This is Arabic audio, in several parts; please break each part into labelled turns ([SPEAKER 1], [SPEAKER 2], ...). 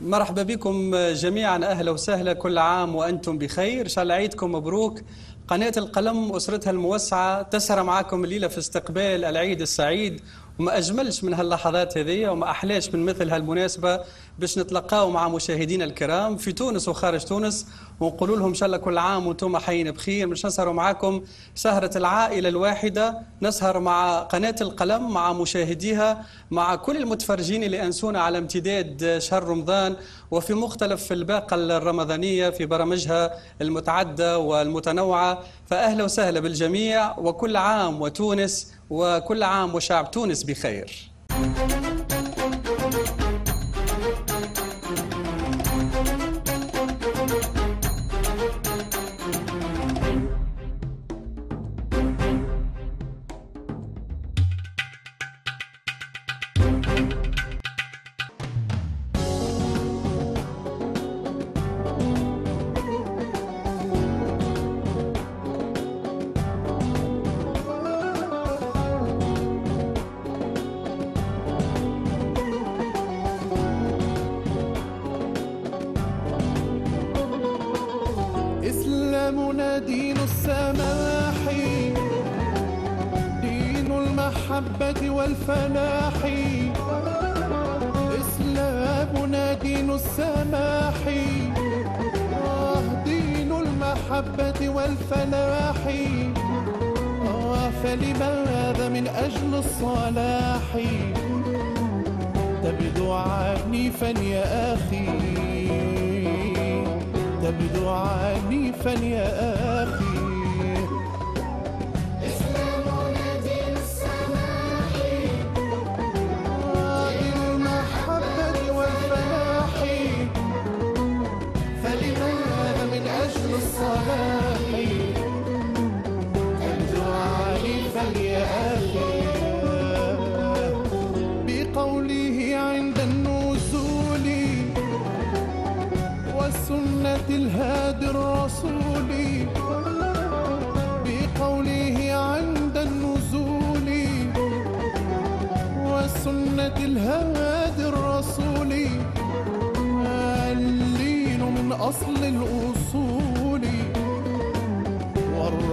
[SPEAKER 1] مرحبا بكم جميعا أهلا وسهلا كل عام وأنتم بخير. إن شاء الله عيدكم مبروك. قناة القلم أسرتها الموسعة. تسهر معكم الليلة في استقبال العيد السعيد. وما أجملش من هاللحظات هذه وما أحلاش من مثل هالمناسبة. باش نتلقاو مع مشاهدينا الكرام في تونس وخارج تونس. ونقول لهم إن شاء الله كل عام وأنتم حيين بخير. باش نسهروا معكم سهره العائلة الواحدة. نسهر مع قناة القلم مع مشاهديها مع كل المتفرجين اللي أنسونا على امتداد شهر رمضان. وفي مختلف الباقة الرمضانية في برامجها المتعدده والمتنوعة. فأهلا وسهلا بالجميع وكل عام وتونس وكل عام وشعب تونس بخير.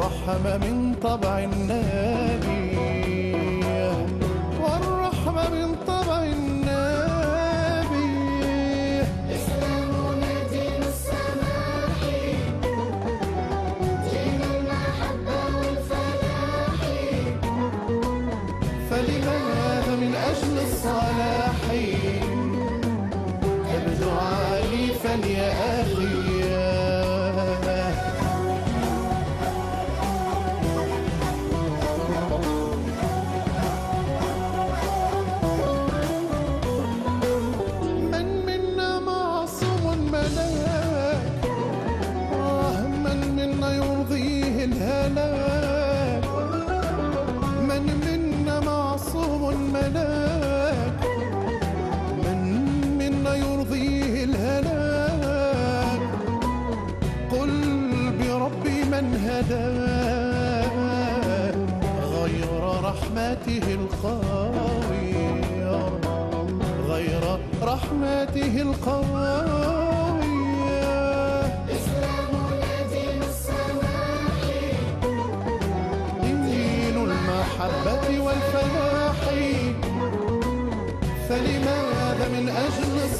[SPEAKER 2] والرحمة من طبع النبي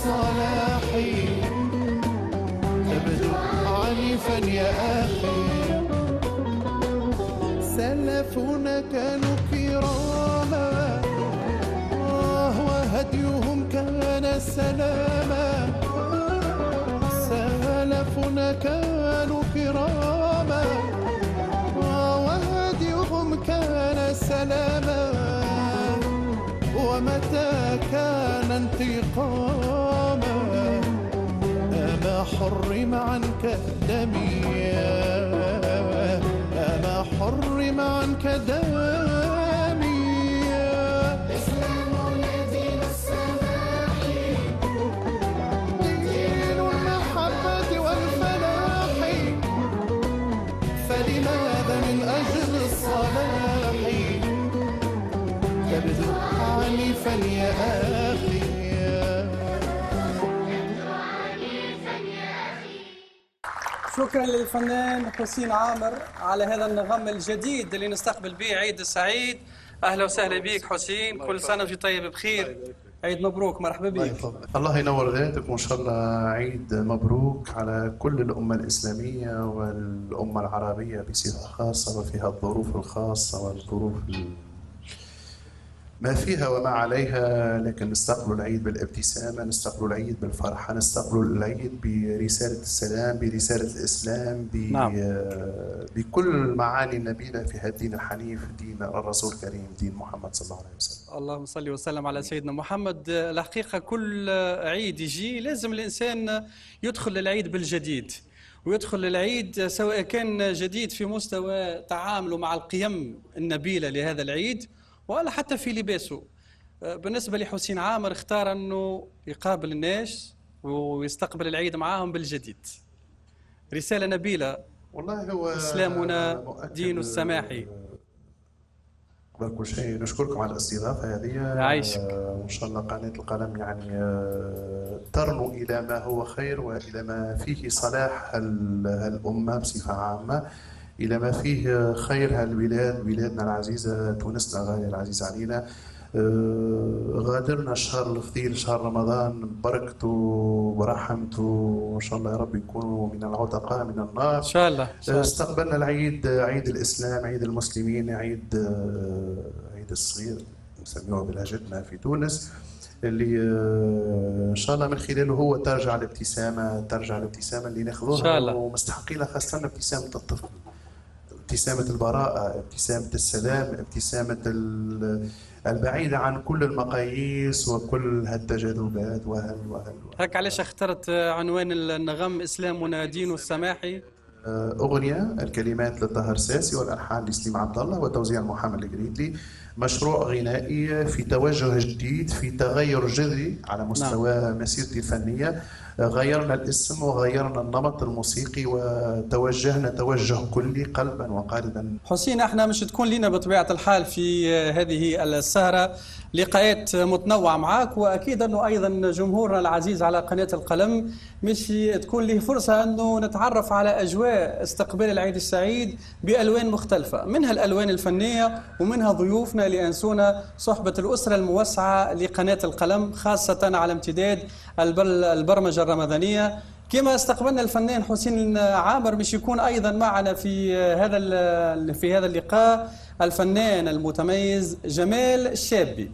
[SPEAKER 2] أجل حرم عنك دمي أما حرم عنك دمي
[SPEAKER 3] إسلامنا دين السماح
[SPEAKER 2] دين المحبة والفلاح. فلماذا من أجل الصلاح؟ تبدو عنيفا يا أخي
[SPEAKER 1] شكرا للفنان حسين عامر على هذا النغم الجديد اللي نستقبل به عيد السعيد أهلا وسهلا بك حسين. كل سنة وأنت طيب بخير. عيد مبروك. مرحبا بك.
[SPEAKER 4] الله ينور ذاتك وإن شاء الله عيد مبروك على كل الأمة الإسلامية والأمة العربية بصفة خاصة وفيها الظروف الخاصة والظروف ال- ما فيها وما عليها لكن نستقبل العيد بالابتسامة نستقبل العيد بالفرحة نستقبل العيد برسالة السلام برسالة الإسلام ب...
[SPEAKER 1] نعم.
[SPEAKER 4] بكل المعاني النبيلة في هذا الدين الحنيف دين الرسول الكريم دين محمد صلى الله عليه وسلم
[SPEAKER 1] اللهم صل وسلم على سيدنا محمد الحقيقة كل عيد يجي لازم الإنسان يدخل للعيد بالجديد ويدخل للعيد سواء كان جديد في مستوى تعامله مع القيم النبيلة لهذا العيد ولا حتى في لباسه. بالنسبة لحسين عامر اختار أنه يقابل الناس ويستقبل العيد معاهم بالجديد. رسالة نبيلة.
[SPEAKER 4] والله هو
[SPEAKER 1] إسلامنا دين السماح.
[SPEAKER 4] قبل كل شيء. نشكركم على الاستضافة هذه.
[SPEAKER 1] يعيشك.
[SPEAKER 4] آه، وإن شاء الله قناة القلم يعني آه، ترنو إلى ما هو خير وإلى ما فيه صلاح ال- الأمة بصفة عامة. إلى ما فيه خير هالبلاد بلادنا العزيزة تونسنا غالية العزيزة علينا آه، غادرنا الشهر الفضيل شهر رمضان بركته ورحمته وإن شاء الله يا رب يكونوا من العتقاء من النار
[SPEAKER 1] إن شاء الله, إن شاء الله.
[SPEAKER 4] استقبلنا العيد عيد الإسلام عيد المسلمين عيد آه، عيد الصغير نسميه بلهجتنا في تونس اللي آه، إن شاء الله من خلاله هو ترجع الابتسامه ترجع الابتسامه اللي ناخذوها
[SPEAKER 1] إن شاء الله.
[SPEAKER 4] ومستحقين خاصة ابتسامة الطفل ابتسامة البراءة ابتسامة السلام ابتسامة ال- البعيده عن كل المقاييس وكل هالتجاذبات وهل وهل.
[SPEAKER 1] هك علاش اخترت عنوان النغم اسلامنا دين السماح
[SPEAKER 4] أغنية الكلمات للطاهر ساسي والألحان لسليم عبد الله وتوزيع محمد الجريدلي. مشروع غنائي في توجه جديد في تغير جذري على مستوى مسيرتي الفنية. غيرنا الاسم وغيرنا النمط الموسيقي وتوجهنا توجه كلي قلبا وقالبا
[SPEAKER 1] حسين إحنا مش تكون لنا بطبيعة الحال في هذه السهرة. لقاءات متنوعه معك وأكيد أنه أيضا جمهورنا العزيز على قناة القلم مش تكون له فرصة أنه نتعرف على أجواء استقبال العيد السعيد بألوان مختلفة منها الألوان الفنية ومنها ضيوفنا اللي أنسونا صحبة الأسرة الموسعة لقناة القلم خاصة على امتداد البر- البرمجة الرمضانية. كما استقبلنا الفنان حسين عامر مش يكون أيضا معنا في هذا في هذا اللقاء. الفنان المتميز جمال الشابي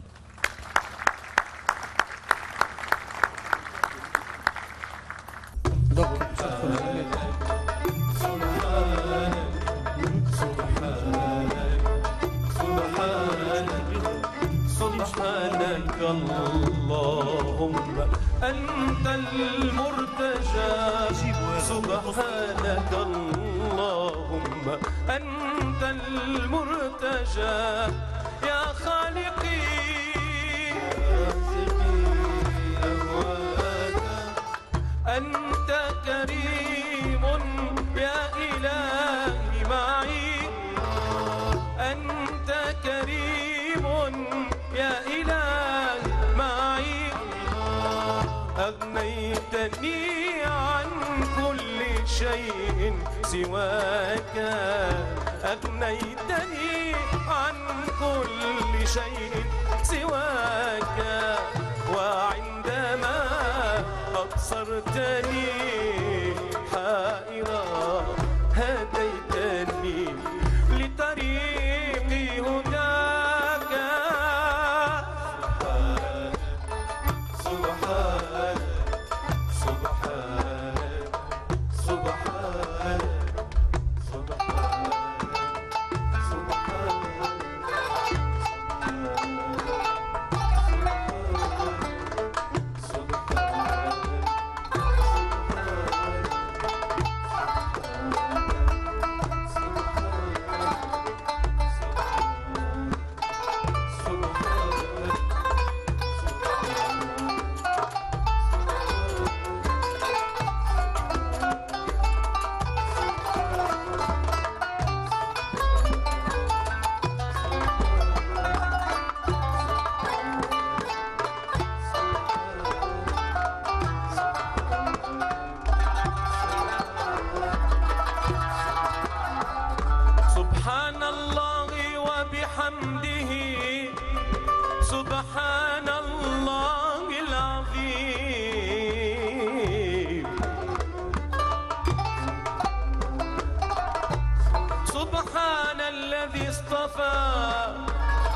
[SPEAKER 5] الذي اصطفى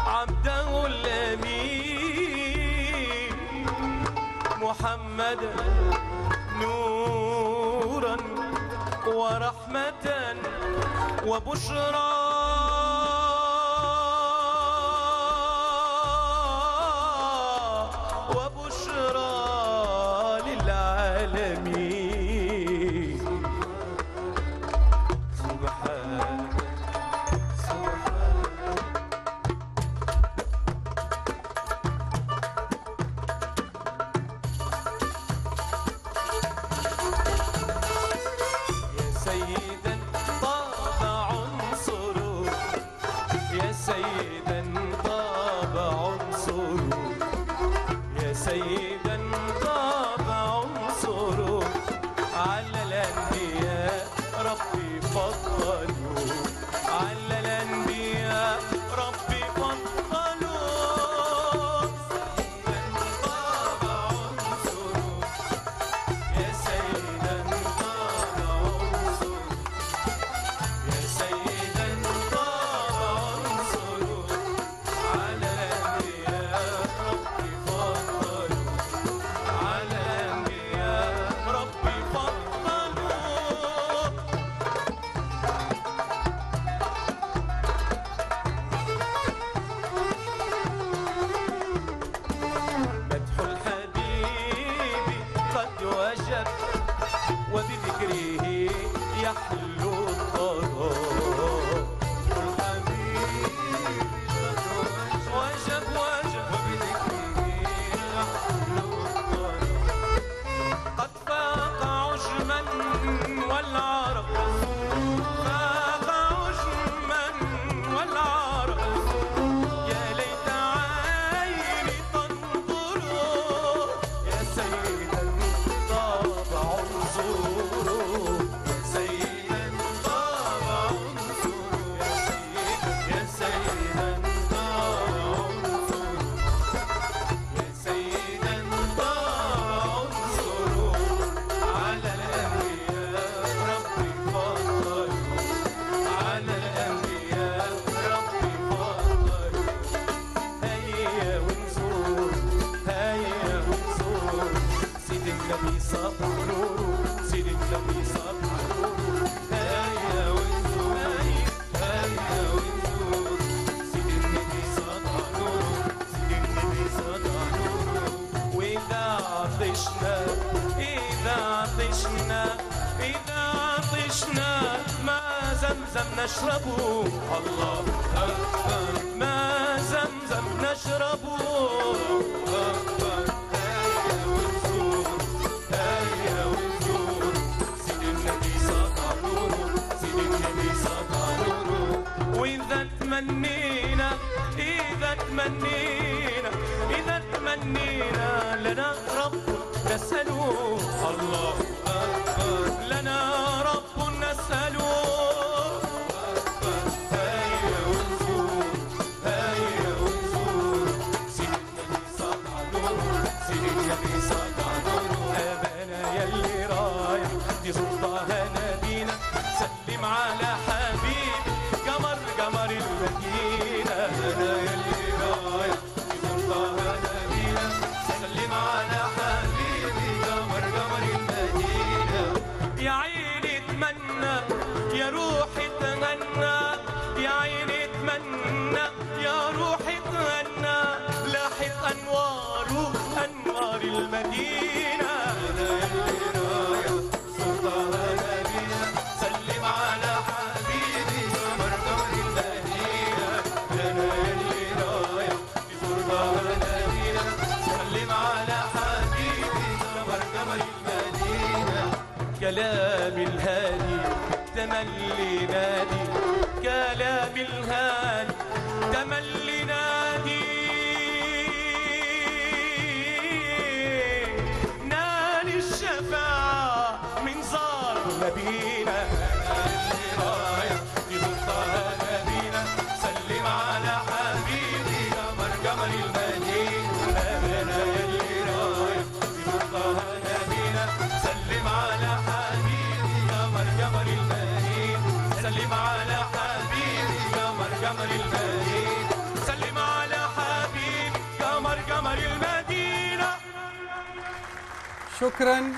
[SPEAKER 5] عبده الأمين. محمدا نورا ورحمة وبشرى
[SPEAKER 1] شكرا.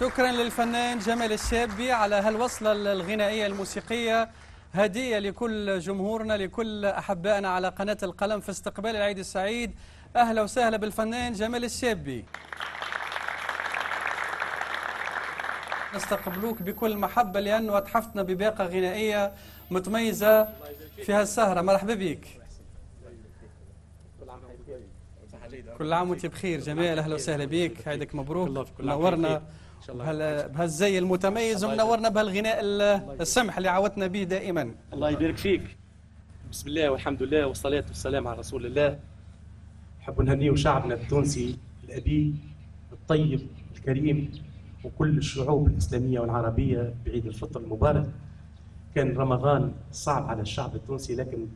[SPEAKER 1] شكرا للفنان جمال الشابي على هالوصلة الغنائية الموسيقية هدية لكل جمهورنا لكل أحبائنا على قناة القلم في استقبال العيد السعيد. أهلا وسهلا بالفنان جمال الشابي. نستقبلوك بكل محبة لأنه أتحفتنا بباقة غنائية متميزة في هالسهرة. مرحبا بك. كل عام وانت بخير. جمال أهلا وسهلا بك عيدك مبروك. منورنا بهال- بهالزي المتميز ومنورنا بهالغناء ال- السمح اللي عودتنا به دائما.
[SPEAKER 6] الله يبارك فيك. بسم الله والحمد لله والصلاة والسلام على رسول الله. نحب نهنيو شعبنا التونسي الأبي الطيب الكريم وكل الشعوب الإسلامية والعربية بعيد الفطر المبارك. كان رمضان صعب على الشعب التونسي لكن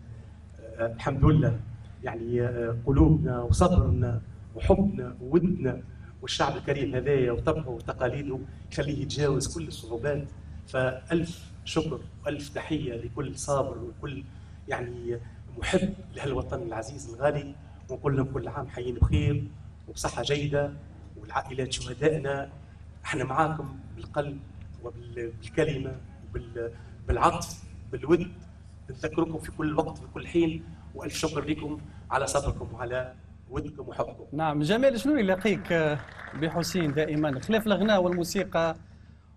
[SPEAKER 6] آه، الحمد لله يعني آه، قلوبنا وصبرنا وحبنا وودنا والشعب الكريم هذايا وطبعه وتقاليده يخليه يتجاوز كل الصعوبات. فألف شكر وألف تحية لكل صابر وكل يعني محب لهالوطن العزيز الغالي. ونقول لهم كل عام حيين بخير وبصحة جيدة والعائلات شهدائنا. إحنا معاكم بالقلب وبالكلمة وبالعطف بالود. نذكركم في كل وقت في كل حين. وألف شكر لكم على صبركم وعلى ودكم وحبكم.
[SPEAKER 1] نعم جمال شنو يلاقيك آه، بحسين دائما؟ خلاف الغناء والموسيقى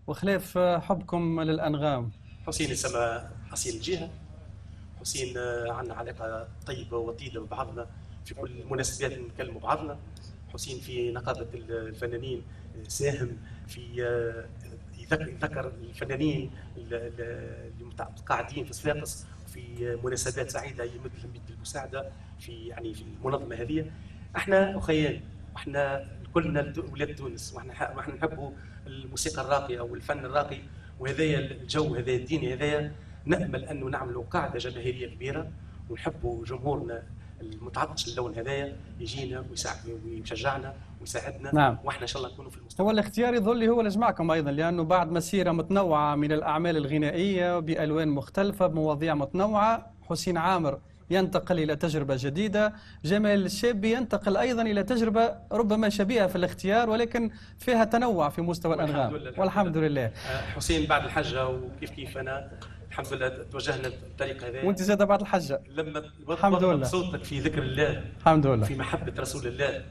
[SPEAKER 1] وخلاف آه، حبكم للأنغام.
[SPEAKER 6] حسين السما حسين الجهة. حسين آه، عندنا علاقة طيبة وطيدة ببعضنا في كل المناسبات نكلموا بعضنا. حسين في نقابة الفنانين ساهم في يذكر الفنانين ال- ال- اللي قاعدين في صفاقس في مناسبات سعيدة يمد لهم يد المساعدة في يعني في المنظمة هذه. إحنا اخيان وإحنا كلنا الد- ولاد تونس وإحنا وإحنا نحبوا الموسيقى الراقية والفن الراقي. وهذايا الجو هذا الديني هذايا نأمل أنه نعملوا قاعدة جماهيرية كبيرة ونحبوا جمهورنا المتعطش اللون هذايا يجينا ويشجعنا ويساعدنا
[SPEAKER 1] نعم.
[SPEAKER 6] وإحنا إن شاء الله نكونوا في المستقبل.
[SPEAKER 1] هو الاختيار يظل هو اللي جمعكم أيضا لأنه بعد مسيرة متنوعة من الأعمال الغنائية بألوان مختلفة بمواضيع متنوعة. حسين عامر ينتقل إلى تجربة جديدة. جمال الشابي ينتقل أيضا إلى تجربة ربما شبيهة في الاختيار ولكن فيها تنوع في مستوى
[SPEAKER 6] والحمد
[SPEAKER 1] الأنغام.
[SPEAKER 6] لله، الحمد
[SPEAKER 1] والحمد
[SPEAKER 6] لله. آه، حسين بعد الحجة وكيف كيف أنا؟ الحمد لله توجهنا الطريق هذا.
[SPEAKER 1] وانت زاد بعد الحجه
[SPEAKER 6] لما
[SPEAKER 1] الحمد لله.
[SPEAKER 6] صوتك في ذكر الله
[SPEAKER 1] الحمد لله.
[SPEAKER 6] في محبة رسول الله.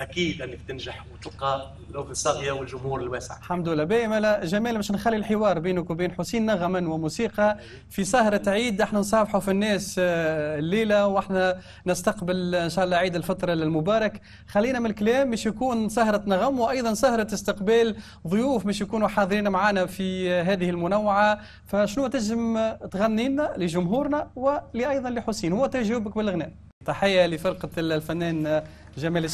[SPEAKER 6] أكيد أنك تنجح وتلقى الاذن الصاغيه والجمهور الواسع.
[SPEAKER 1] الحمد لله. باهي مالا جمال باش نخلي الحوار بينك وبين حسين نغما وموسيقى في سهرة عيد إحنا نصافحوا في الناس آه، الليلة وإحنا نستقبل إن شاء الله عيد الفطر المبارك. خلينا من الكلام مش يكون سهرة نغم وأيضا سهرة استقبال ضيوف مش يكونوا حاضرين معنا في هذه المنوعة. فشنو تجم تغني لنا لجمهورنا ولايضا لحسين؟ هو تجاوبك بالغناء. تحية لفرقة الفنان آه، جمال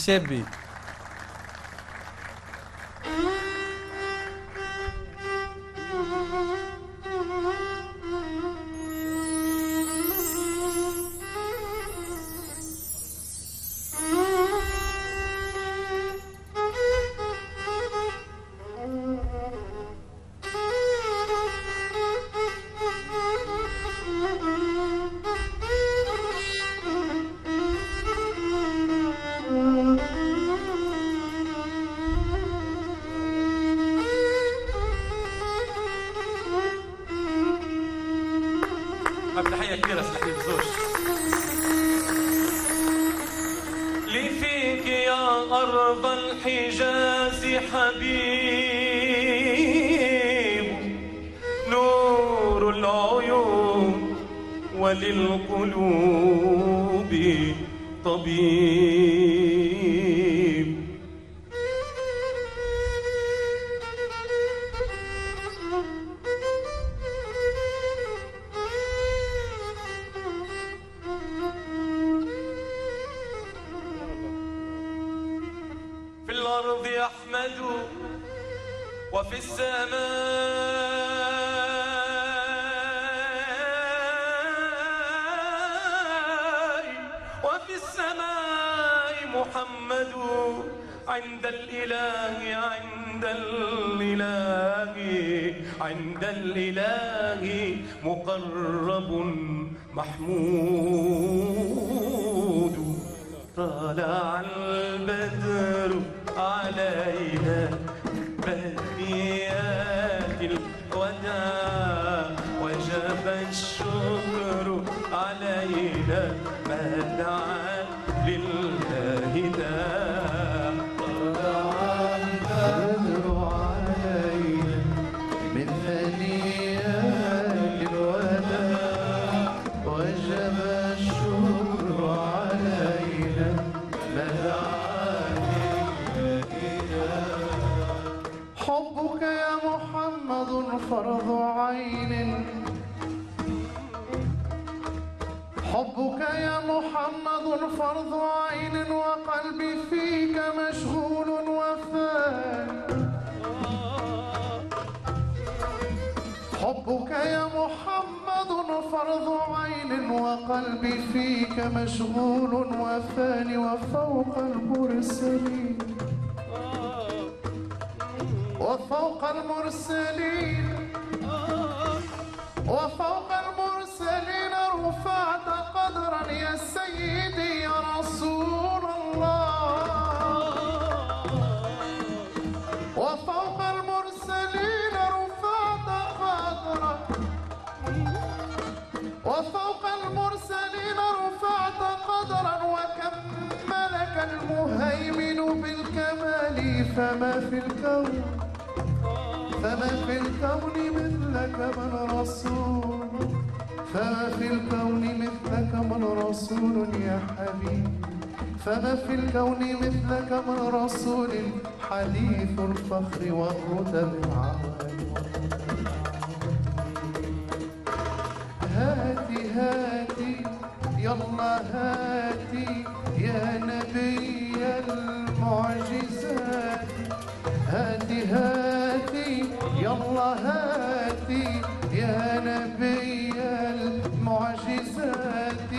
[SPEAKER 5] ما دعا لله داع
[SPEAKER 4] محمد فرض عين وقلبي فيك مشغول وفان حبك يا محمد فرض عين وقلبي فيك مشغول وفاني وفوق المرسلين. وفوق المرسلين. وفوق المرسلين رفعت يا سيدي يا رسول الله. وفوق المرسلين رفعت قدرا وفوق المرسلين رفعت قدرا وكملك المهيمن بالكمال. فما في الكون فما في الكون مثلك من رسول. فما في الكون مثلك من رسول يا حبيبي فما في الكون مثلك من رسول حديث الفخر والرتب العالي هاتي هاتي يلا هاتي يا نبي المعجزات. هاتي هاتي. يلا هاتي يا نبي المعجزات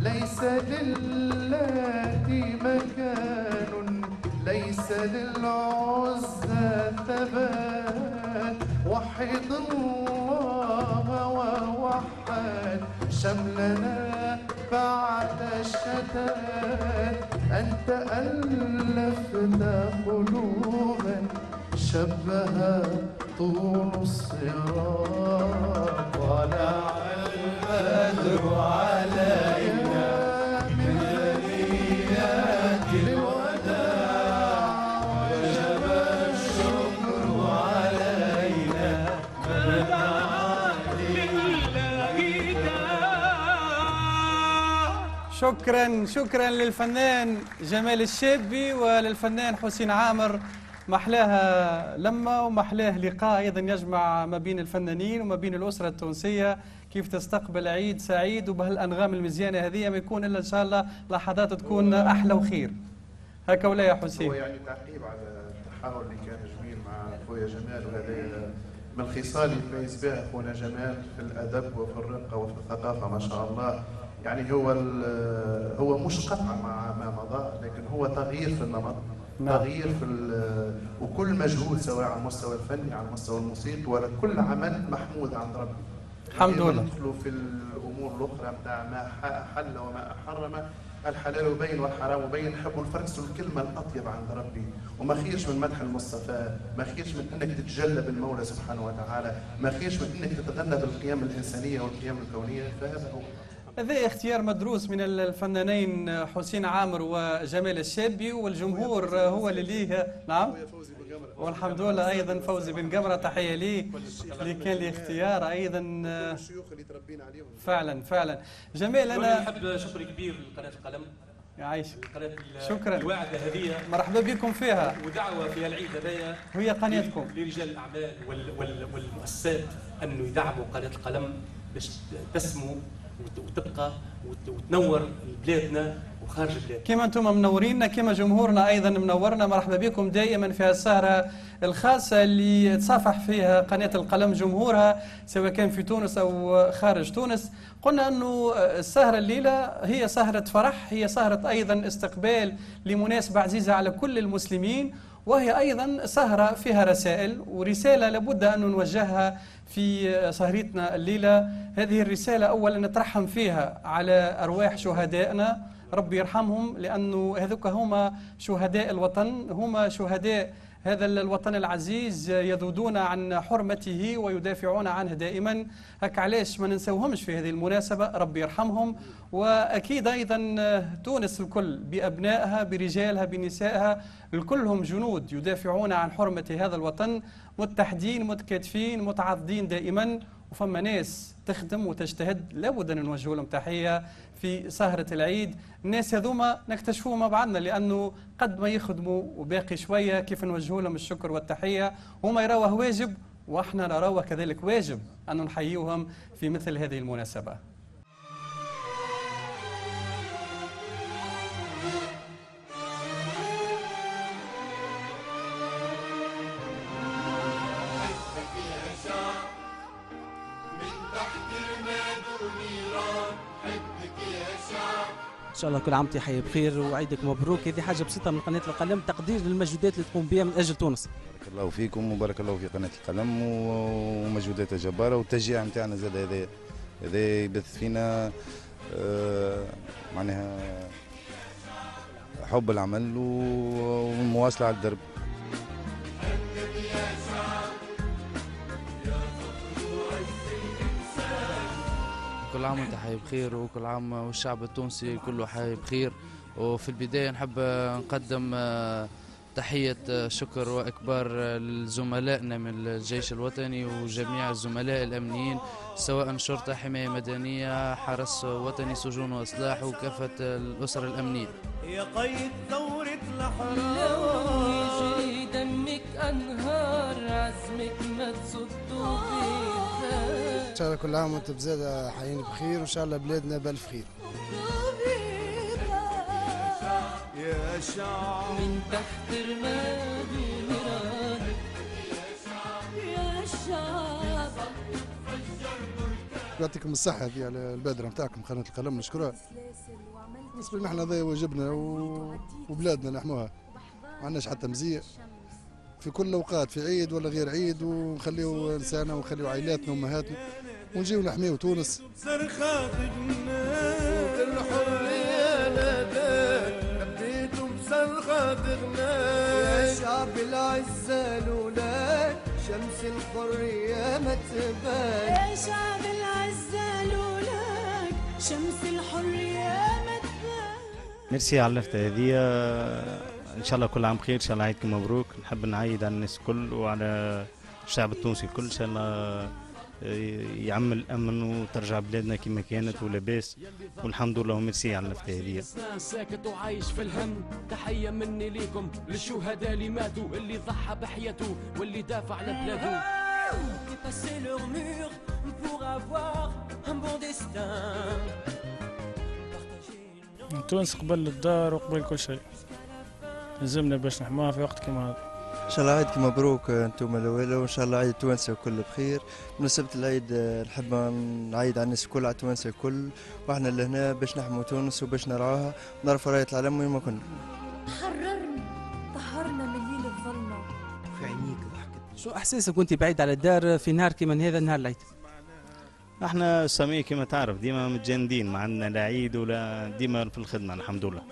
[SPEAKER 4] ليس للاتي مكان ليس للعزى ثبات. وحد الله ووحد شملنا بعد الشتات. أنت ألفت قلوبا شبه طول الصراط طلع البدر علينا من ثنيات الوداع وجب الشكر علينا.
[SPEAKER 1] شكرا شكرا للفنان جمال الشابي وللفنان حسين عامر. محلاها لما ومحلاه لقاء أيضا يجمع ما بين الفنانين وما بين الأسرة التونسية. كيف تستقبل عيد سعيد وبهالأنغام المزيانة هذه ما يكون إلا إن شاء الله لحظات تكون أحلى وخير؟ هكا ولا يا
[SPEAKER 4] هو
[SPEAKER 1] حسين
[SPEAKER 4] يعني تعقيب على التحاور اللي كان جميل مع خويا جمال وهذا من الخصال اللي يميز بها خونا جمال في الأدب وفي الرقة وفي الثقافة ما شاء الله. يعني هو هو مش قطع مع ما مضى لكن هو تغيير في النمط. تغيير في وكل مجهود سواء على المستوى الفني على المستوى الموسيقي ولا كل عمل محمود عند ربي.
[SPEAKER 1] الحمد
[SPEAKER 4] يعني
[SPEAKER 1] لله.
[SPEAKER 4] ندخلوا في الأمور الأخرى نتاع ما حل وما حرم الحلال بين والحرام بين. نحبوا نفرسوا الكلمة الأطيب عند ربي. وما خيرش من مدح المصطفى ما خيرش من إنك تتجلى بالمولى سبحانه وتعالى ما خيرش من إنك تتغنى بالقيم الإنسانية والقيم الكونية. فهذا هو.
[SPEAKER 1] هذا اختيار مدروس من الفنانين حسين عامر وجمال الشابي والجمهور هو اللي ليه نعم؟ والحمد لله أيضا فوزي بن قمرة تحية ليه اللي كان لي اختيار أيضا
[SPEAKER 4] الشيوخ اللي تربينا عليهم
[SPEAKER 1] فعلا فعلا. جمال أنا
[SPEAKER 6] نحب شكر كبير لقناة القلم.
[SPEAKER 1] يعيش
[SPEAKER 6] القناه ال-
[SPEAKER 1] شكراً.
[SPEAKER 6] الواعدة هذه.
[SPEAKER 1] مرحبا بكم فيها.
[SPEAKER 6] ودعوة في العيد هذايا.
[SPEAKER 1] وهي قناتكم.
[SPEAKER 6] لرجال وال وال والمؤسسات انه يدعموا قناة القلم باش تسمو وتبقى وت- وتنور بلادنا وخارج البلاد
[SPEAKER 1] كما أنتم منورينا كما جمهورنا أيضا منورنا. مرحبا بكم دائما في السهره الخاصة اللي تصافح فيها قناة القلم جمهورها سواء كان في تونس أو خارج تونس. قلنا انه السهرة الليلة هي سهرة فرح هي سهرة أيضا استقبال لمناسبة عزيزة على كل المسلمين. وهي أيضا سهرة فيها رسائل ورسالة لابد أن نوجهها في سهرتنا الليلة. هذه الرسالة اولا نترحم فيها على أرواح شهدائنا. ربي يرحمهم لأنه هذوك هما شهداء الوطن هما شهداء هذا الوطن العزيز يذودون عن حرمته ويدافعون عنه دائما. هك علاش ما ننسوهمش في هذه المناسبة؟ ربي يرحمهم. وأكيد أيضا تونس الكل بأبنائها برجالها بنسائها الكلهم جنود يدافعون عن حرمة هذا الوطن. متحدين متكاتفين متعاضدين دائما. وفما ناس تخدم وتجتهد لابد أن نوجه لهم تحية في سهرة العيد. الناس هذوما نكتشفوهم مع بعضنا لأنه قد ما يخدموا وباقي شوية كيف نوجه لهم الشكر والتحية؟ هما يروه واجب وإحنا نروه كذلك واجب أن نحييهم في مثل هذه المناسبة.
[SPEAKER 7] إن شاء الله كل عام حي بخير وعيدك مبروك. هذه حاجة بسيطة من قناة القلم تقدير للمجهودات اللي تقوم بها من أجل تونس.
[SPEAKER 8] بارك الله فيكم وبارك الله في قناة القلم و- ومجهوداتها جبارة والتشجيع نتاعنا زاد هذا هذا يبث فينا آه، معناها حب العمل و- والمواصلة على الدرب.
[SPEAKER 9] كل عام وانت حي بخير وكل عام والشعب التونسي كله حي بخير وفي البداية نحب نقدم آه، تحية آه، شكر وإكبار آه، لزملائنا من الجيش الوطني وجميع الزملاء الأمنيين سواء شرطة حماية مدنية حرس وطني سجون وإصلاح وكافة الأسر الأمنية.
[SPEAKER 5] يا قيد ثورة
[SPEAKER 10] لو
[SPEAKER 5] الأحرار
[SPEAKER 10] يجري دمك أنهار عزمك ما تصدوا فيه
[SPEAKER 11] ان شاء الله كل عام وأنتم بزيادة حيين بخير وإن شاء الله بلادنا بألف خير.
[SPEAKER 5] يا شعب.
[SPEAKER 10] من تحت رماد ونيران يا شعب.
[SPEAKER 11] يعطيكم الصحة في على البادرة نتاعكم قناة القلم نشكرها بالنسبة لنا إحنا هذا واجبنا و... وبلادنا نحموها. ما عندناش حتى مزية. في كل الأوقات في عيد ولا غير عيد ونخليو لسانا ونخليو عائلاتنا وأمهاتنا. ونجيو نحميو تونس
[SPEAKER 5] يا شعب العزة لولاك شمس الحرية ما تبان.
[SPEAKER 10] يا شعب العزة لولاك شمس الحرية ما تبان.
[SPEAKER 12] ميرسي على اللفتة هذه. إن شاء الله كل عام بخير إن شاء الله عيدكم مبروك. نحب نعيد على الناس الكل وعلى الشعب التونسي الكل إن شاء الله يعم الأمن وترجع بلادنا كما كانت ولاباس والحمد لله وميرسي على اللفتة هذه.
[SPEAKER 10] ساكت وعايش في الهم. تحية مني ليكم للشهداء اللي ماتوا اللي ضحى بحياته واللي دافع على بلاده.
[SPEAKER 5] Dépasser leurs murs pour avoir un bon destin.
[SPEAKER 13] تونس قبل الدار وقبل كل شيء. لازمنا باش نحماها في وقت كما هذا.
[SPEAKER 14] إن شاء الله عيدكم مبروك أنتم الأولى وإن شاء الله عيد التوانسة الكل بخير. بمناسبة العيد نحب نعيد على الناس الكل على التوانسة الكل وإحنا اللي هنا باش نحموا تونس وباش نرعاها ونرفع رأية العلم وين ما كنا.
[SPEAKER 15] حررنا طهرنا من ليل الظلمة.
[SPEAKER 7] في عينيك ضحكت. شو إحساسك وأنت بعيد على الدار في نهار كما هذا نهار العيد؟
[SPEAKER 12] إحنا السامية كما تعرف ديما متجندين ما عندنا لا عيد ولا ديما في الخدمة الحمد لله.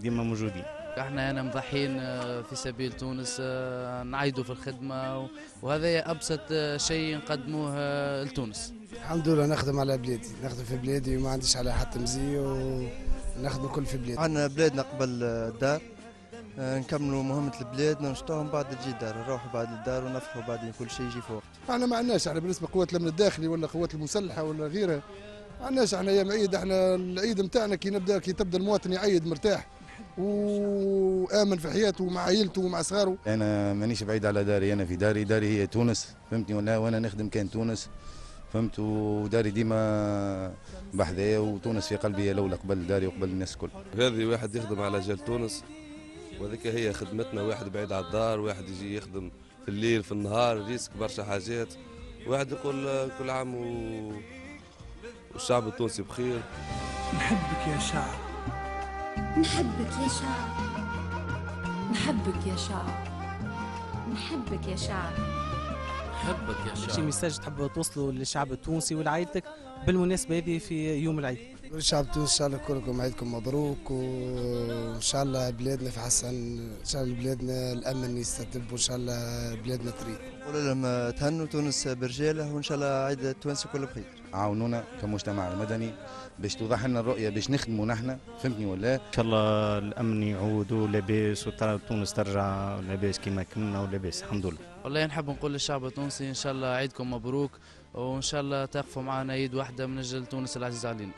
[SPEAKER 12] ديما موجودين.
[SPEAKER 9] إحنا هنا مضحين آه، في سبيل تونس آه، نعيدوا في الخدمة وهذا هي أبسط آه، شيء نقدموه لتونس.
[SPEAKER 11] الحمد لله نخدم على بلادي. نخدم في بلادي وما عنديش عليها حتى مزية ونخدم كل في بلادي.
[SPEAKER 14] عندنا بلادنا قبل الدار نكملوا مهمة البلاد ونشطوهم بعد تجي الدار نروحوا بعد الدار ونفرحوا بعد كل شيء يجي في وقت.
[SPEAKER 11] إحنا ما عندناش إحنا بالنسبة لقوات الأمن الداخلي ولا قوات المسلحة ولا غيرها ما عندناش. إحنا أيام عيد إحنا العيد نتاعنا كي نبدأ كي تبدأ المواطن يعيد مرتاح. وآمن في حياته ومع عائلته ومع صغاره.
[SPEAKER 8] أنا مانيش بعيد على داري أنا في داري داري هي تونس فهمتني ولا؟ وأنا نخدم كان تونس فهمت؟ وداري ديما بحذايا وتونس في قلبي هي الأولى قبل داري وقبل الناس الكل.
[SPEAKER 16] هذه واحد يخدم على جال تونس وهذيك هي خدمتنا واحد بعيد على الدار واحد يجي يخدم في الليل في النهار risque برشا حاجات واحد يقول كل عام و... والشعب التونسي بخير.
[SPEAKER 5] نحبك يا شعب.
[SPEAKER 15] نحبك يا شعب نحبك يا شعب نحبك يا شعب
[SPEAKER 10] حبك يا
[SPEAKER 7] شي message تحب توصله للشعب التونسي ولعائلتك بالمناسبة هذه في يوم العيد.
[SPEAKER 17] والشعب التونسي إن شاء الله كلكم عيدكم مبروك وإن شاء الله بلادنا في حسن إن شاء الله بلادنا الأمن يستتب وإن شاء الله بلادنا تريد.
[SPEAKER 14] نقول لهم تهنوا تونس برجالة وإن شاء الله عيد التوانسه كله بخير.
[SPEAKER 8] عاونونا كمجتمع المدني باش توضح لنا الرؤية باش نخدموا نحن فهمتني ولا؟
[SPEAKER 12] إن شاء الله الأمن يعود ولاباس وتونس ترجع لاباس كما كنا ولاباس الحمد لله.
[SPEAKER 9] والله نحب نقول للشعب التونسي إن شاء الله عيدكم مبروك وإن شاء الله تقفوا معنا يد واحدة من أجل تونس العزيز علينا.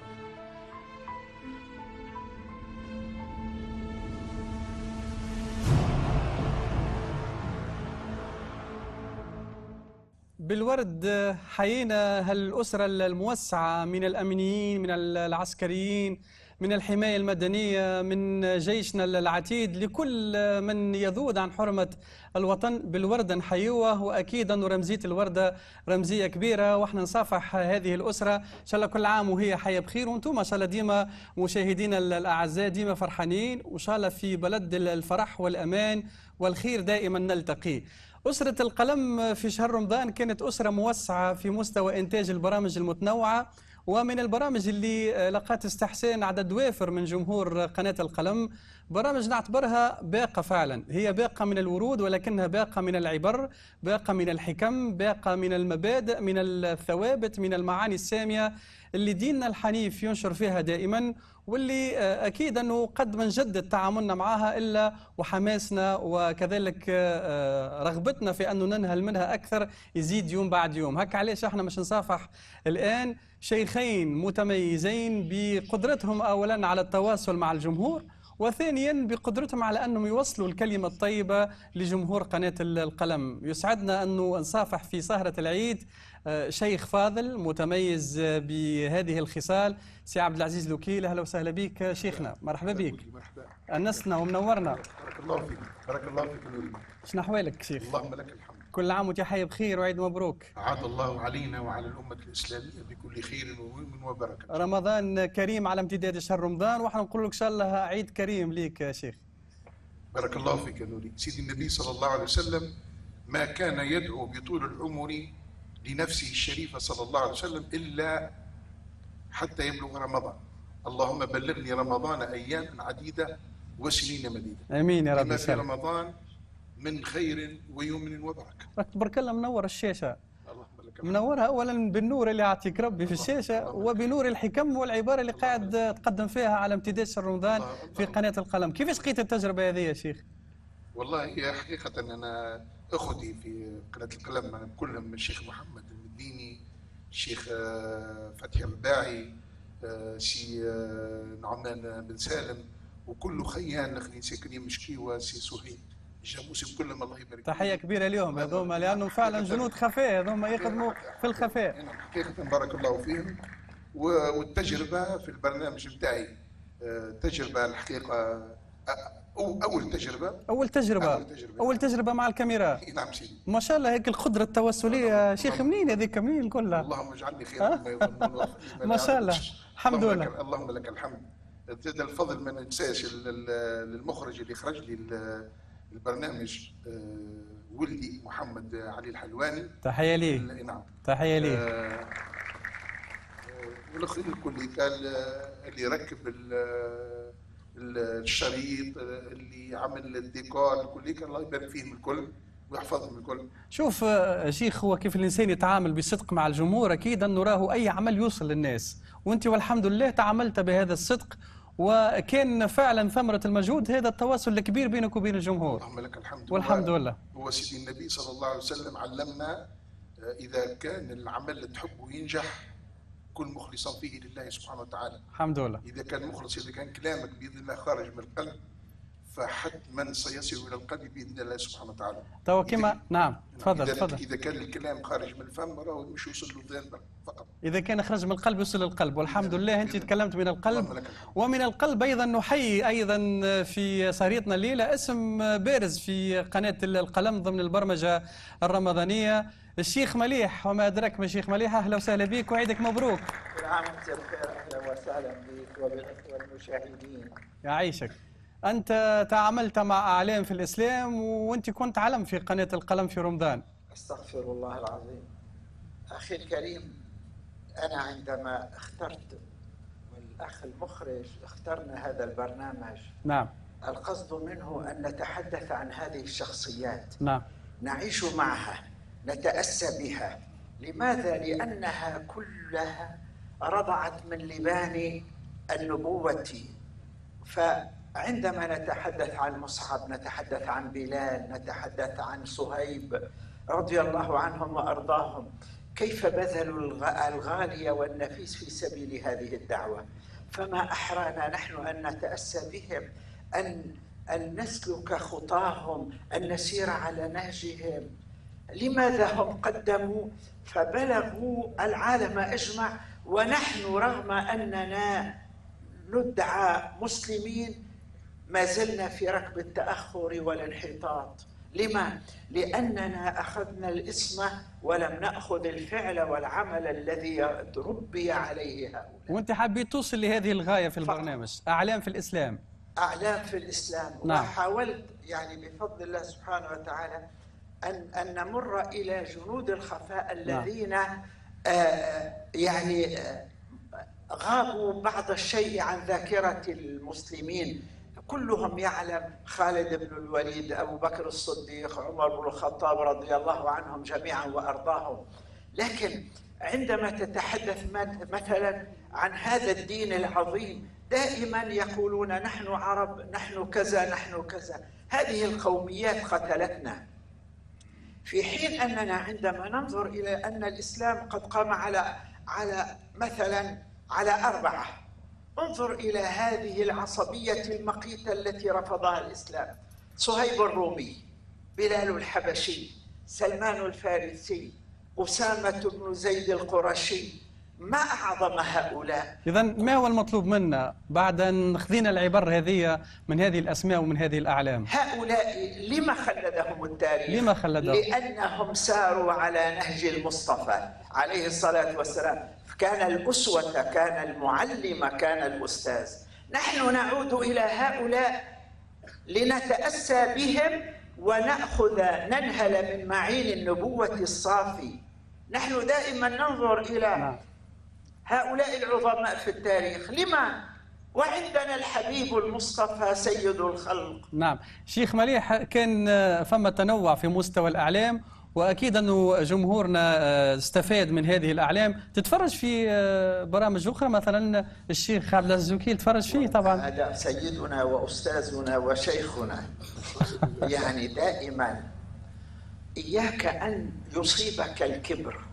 [SPEAKER 1] بالورد حيينا هالأسرة الموسعة من الأمنيين من العسكريين من الحماية المدنية من جيشنا العتيد لكل من يذود عن حرمة الوطن بالوردة نحيوه وأكيد أنه رمزية الوردة رمزية كبيرة وإحنا نصافح هذه الأسرة. إن شاء الله كل عام وهي حية بخير. وأنتم إن شاء الله ديما مشاهدينا الأعزاء ديما فرحانين. وإن شاء الله في بلد الفرح والأمان والخير دائما نلتقي. أسرة القلم في شهر رمضان كانت أسرة موسعة في مستوى إنتاج البرامج المتنوعة ومن البرامج اللي لقات استحسان عدد وافر من جمهور قناة القلم. برامج نعتبرها باقة فعلا. هي باقة من الورود ولكنها باقة من العبر باقة من الحكم باقة من المبادئ من الثوابت من المعاني السامية اللي ديننا الحنيف ينشر فيها دائما. واللي أكيد أنه قد ما نجدد تعاملنا معها إلا وحماسنا وكذلك رغبتنا في أنه ننهل منها أكثر يزيد يوم بعد يوم. هكا علاش إحنا مش نصافح. الآن شيخين متميزين بقدرتهم اولا على التواصل مع الجمهور وثانيا بقدرتهم على أنهم يوصلوا الكلمة الطيبة لجمهور قناة القلم. يسعدنا أنه نصافح في سهرة العيد شيخ فاضل متميز بهذه الخصال. سي عبد العزيز الوكيل أهلا وسهلا بك. شيخنا مرحبا بك. أنسنا ومنورنا.
[SPEAKER 18] بارك الله فيك. بارك الله فيك
[SPEAKER 1] شنو أحوالك شيخ؟
[SPEAKER 18] اللهم لك الحمد.
[SPEAKER 1] كل عام وأنت حي بخير وعيد مبروك.
[SPEAKER 18] عاد الله علينا وعلى الأمة الإسلامية بكل خير ومن وبركة.
[SPEAKER 1] رمضان كريم على امتداد شهر رمضان وإحنا نقول لك إن شاء الله عيد كريم ليك يا شيخ.
[SPEAKER 18] بارك الله فيك يا نوري سيدي النبي صلى الله عليه وسلم ما كان يدعو بطول العمر لنفسه الشريفة صلى الله عليه وسلم إلا حتى يبلغ رمضان. اللهم بلغني رمضان أيام عديدة وسنين مديدة.
[SPEAKER 1] آمين يا رب
[SPEAKER 18] لما في. رمضان من خير ويمن وبركة.
[SPEAKER 1] راك تبارك الله منور الشاشه منورها اولا بالنور اللي يعطيك ربي في الشاشه وبنور الحكم والعبارة اللي قاعد تقدم فيها على امتداد شهر رمضان في قناة القلم. كيفاش لقيت التجربة هذه يا شيخ؟
[SPEAKER 18] والله هي حقيقة أخذي في قناة القلم كلهم الشيخ محمد المديني الشيخ آه، فتحي الرباعي آه، سي آه، نعمان بن سالم وكل خيان الاخرين سي كريم مشكيوة سي سهيل. الجاموسي كلهم الله يبارك.
[SPEAKER 1] تحية كبيرة لهم هذوما لأنهم فعلا جنود خفاء هذوما يخدموا في الخفاء
[SPEAKER 18] حقيقة. بارك الله فيهم. و- والتجربة في البرنامج بتاعي آه، تجربة الحقيقة آه، أو أول تجربة.
[SPEAKER 1] أول تجربة.
[SPEAKER 18] أول تجربة.
[SPEAKER 1] أول تجربة مع الكاميرا.
[SPEAKER 18] نعم سيدي.
[SPEAKER 1] ما شاء الله هيك القدرة التوسلية. شيخ منين هذيك منين كلها
[SPEAKER 18] اللهم اجعلني خير
[SPEAKER 1] ما شاء الله. الحمد
[SPEAKER 18] اللهم
[SPEAKER 1] لله.
[SPEAKER 18] اللهم لك الحمد. زاد الفضل ما ننساش للمخرج اللي خرج لي ال- البرنامج آه، ولدي محمد علي الحلواني.
[SPEAKER 1] تحية ليه
[SPEAKER 18] نعم.
[SPEAKER 1] تحية ليه
[SPEAKER 18] آه، آه، والاخرين الكل قال اللي ركب الشريط اللي عمل الديكور الكل كان الله يبارك فيهم الكل ويحفظهم الكل.
[SPEAKER 1] شوف آه، شيخ هو كيف الإنسان يتعامل بصدق مع الجمهور؟ أكيد أنه راهو أي عمل يوصل للناس. وأنت والحمد لله تعاملت بهذا الصدق وكان فعلا ثمرة المجهود هذا التواصل الكبير بينك وبين الجمهور.
[SPEAKER 18] اللهم لك الحمد.
[SPEAKER 1] والحمد لله.
[SPEAKER 18] هو سيدي النبي صلى الله عليه وسلم علمنا آه، إذا كان العمل اللي تحبه ينجح كن مخلصا فيه لله سبحانه وتعالى.
[SPEAKER 1] الحمد لله.
[SPEAKER 18] إذا كان مخلص إذا كان كلامك بإذن الله خارج من القلب فحتما سيصل إلى القلب بإذن الله سبحانه وتعالى.
[SPEAKER 1] توا كما نعم تفضل
[SPEAKER 18] إذا,
[SPEAKER 1] تفضل.
[SPEAKER 18] إذا كان الكلام خارج من الفم راهو مش يوصل له الذهن فقط.
[SPEAKER 1] إذا كان خرج من القلب يوصل للقلب. والحمد لله أنت تكلمت من القلب. ومن القلب أيضا نحيي أيضا في سهريتنا الليلة اسم بارز في قناة القلم ضمن البرمجة الرمضانية. الشيخ مليح وما أدراك ما الشيخ مليح أهلا وسهلا بك وعيدك مبروك.
[SPEAKER 19] كل عام وانت بخير أهلا وسهلا بك وبالاخوه المشاهدين
[SPEAKER 1] يعيشك أنت تعاملت مع أعلام في الإسلام وأنت كنت علم في قناة القلم في رمضان.
[SPEAKER 19] أستغفر الله العظيم. أخي الكريم أنا عندما اخترت الأخ المخرج اخترنا هذا البرنامج.
[SPEAKER 1] نعم.
[SPEAKER 19] القصد منه أن نتحدث عن هذه الشخصيات.
[SPEAKER 1] نعم.
[SPEAKER 19] نعيش معها. نتأسى بها. لماذا؟ لأنها كلها رضعت من لبان النبوة. فعندما نتحدث عن مصعب نتحدث عن بلال نتحدث عن صهيب رضي الله عنهم وأرضاهم كيف بذلوا الغ- الغالي والنفيس في سبيل هذه الدعوة؟ فما أحرانا نحن أن نتأسى بهم أن أن نسلك خطاهم أن نسير على نهجهم. لماذا هم قدموا؟ فبلغوا العالم أجمع ونحن رغم أننا ندعى مسلمين ما زلنا في ركب التأخر والانحطاط. لما؟ لأننا أخذنا الاسم ولم نأخذ الفعل والعمل الذي ربي عليه هؤلاء.
[SPEAKER 1] وأنت حبيت توصل لهذه الغاية في البرنامج. أعلام في الإسلام.
[SPEAKER 19] أعلام في الإسلام.
[SPEAKER 1] نعم.
[SPEAKER 19] وحاولت يعني بفضل الله سبحانه وتعالى أن أن نمر إلى جنود الخفاء الذين آه يعني آه غابوا بعض الشيء عن ذاكرة المسلمين. كلهم يعلم خالد بن الوليد أبو بكر الصديق عمر بن الخطاب رضي الله عنهم جميعا وأرضاهم. لكن عندما تتحدث مثلا عن هذا الدين العظيم دائما يقولون نحن عرب نحن كذا نحن كذا. هذه القوميات قتلتنا. في حين أننا عندما ننظر إلى أن الإسلام قد قام على على مثلا على أربعة انظر إلى هذه العصبية المقيتة التي رفضها الإسلام. صهيب الرومي بلال الحبشي سلمان الفارسي أسامة بن زيد القرشي ما أعظم هؤلاء؟
[SPEAKER 1] اذا ما هو المطلوب منا بعد أن خذينا العبر هذه من هذه الأسماء ومن هذه الأعلام؟
[SPEAKER 19] هؤلاء لما خلدهم التاريخ؟
[SPEAKER 1] لما خلدهم؟
[SPEAKER 19] لأنهم ساروا على نهج المصطفى عليه الصلاة والسلام. كان الأسوة كان المعلم كان الأستاذ. نحن نعود إلى هؤلاء لنتأسى بهم ونأخذ ننهل من معين النبوة الصافي. نحن دائما ننظر إلى هؤلاء العظماء في التاريخ. لما؟ وعندنا الحبيب المصطفى سيد الخلق.
[SPEAKER 1] نعم. شيخ مليح كان آه، فما تنوع في مستوى الأعلام وأكيد أنه جمهورنا آه، استفاد من هذه الأعلام. تتفرج في آه، برامج أخرى؟ مثلا الشيخ عبد العزيز تفرج فيه؟ طبعا.
[SPEAKER 19] هذا سيدنا وأستاذنا وشيخنا. يعني دائما إياك أن يصيبك الكبر.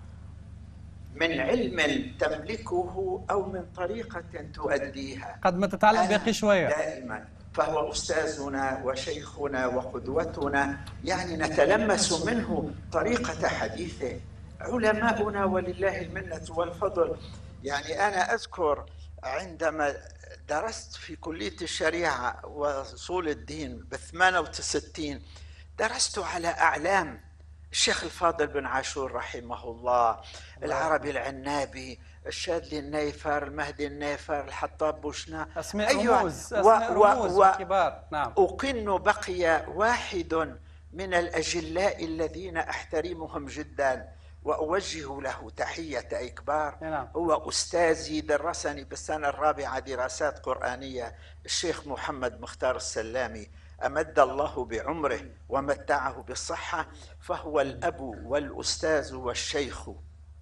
[SPEAKER 19] من علم تملكه أو من طريقة تؤديها.
[SPEAKER 1] قد ما تتعلم
[SPEAKER 19] أنا
[SPEAKER 1] باقي شوية.
[SPEAKER 19] دائما فهو أستاذنا وشيخنا وقدوتنا يعني نتلمس منه طريقة حديثه. علماؤنا ولله المنة والفضل. يعني أنا أذكر عندما درست في كلية الشريعة وأصول الدين ب 68 درست على أعلام. الشيخ الفاضل بن عاشور رحمه الله العربي العنابي الشاذلي النيفر المهدي النيفر الحطاب بوشنا
[SPEAKER 1] أسماء
[SPEAKER 19] أيوة.
[SPEAKER 1] رموز أسماء رموز وكبار نعم.
[SPEAKER 19] أقن بقي واحد من الأجلاء الذين أحترمهم جدا وأوجه له تحية إكبار.
[SPEAKER 1] نعم.
[SPEAKER 19] هو أستاذي درسني بالسنة الرابعة دراسات قرآنية الشيخ محمد مختار السلامي. أمد الله بعمره ومتعه بالصحة فهو الأب والأستاذ والشيخ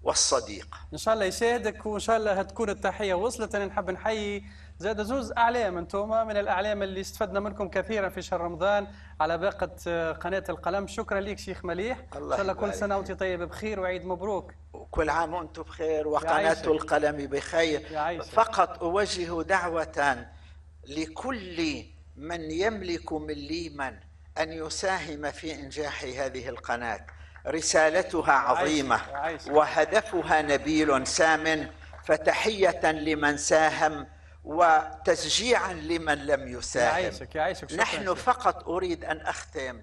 [SPEAKER 19] والصديق.
[SPEAKER 1] إن شاء الله يشاهدك وإن شاء الله هتكون التحية وصلت أنا نحب نحيي زاد زوز أعلام. أنتم من الأعلام اللي استفدنا منكم كثيرا في شهر رمضان على باقة آه، قناة القلم. شكرا لك شيخ مليح. إن
[SPEAKER 19] الله
[SPEAKER 1] شاء الله كل سنة وأنت طيب بخير وعيد مبروك.
[SPEAKER 19] كل عام وأنتم بخير. وقناة القلم بخير. فقط أوجه دعوة لكل من يملك مليما أن يساهم في إنجاح هذه القناة. رسالتها عظيمة. وهدفها نبيل سام فتحية لمن ساهم وتشجيعا لمن لم يساهم.
[SPEAKER 1] يعيشك يعيشك
[SPEAKER 19] نحن. فقط أريد أن أختم.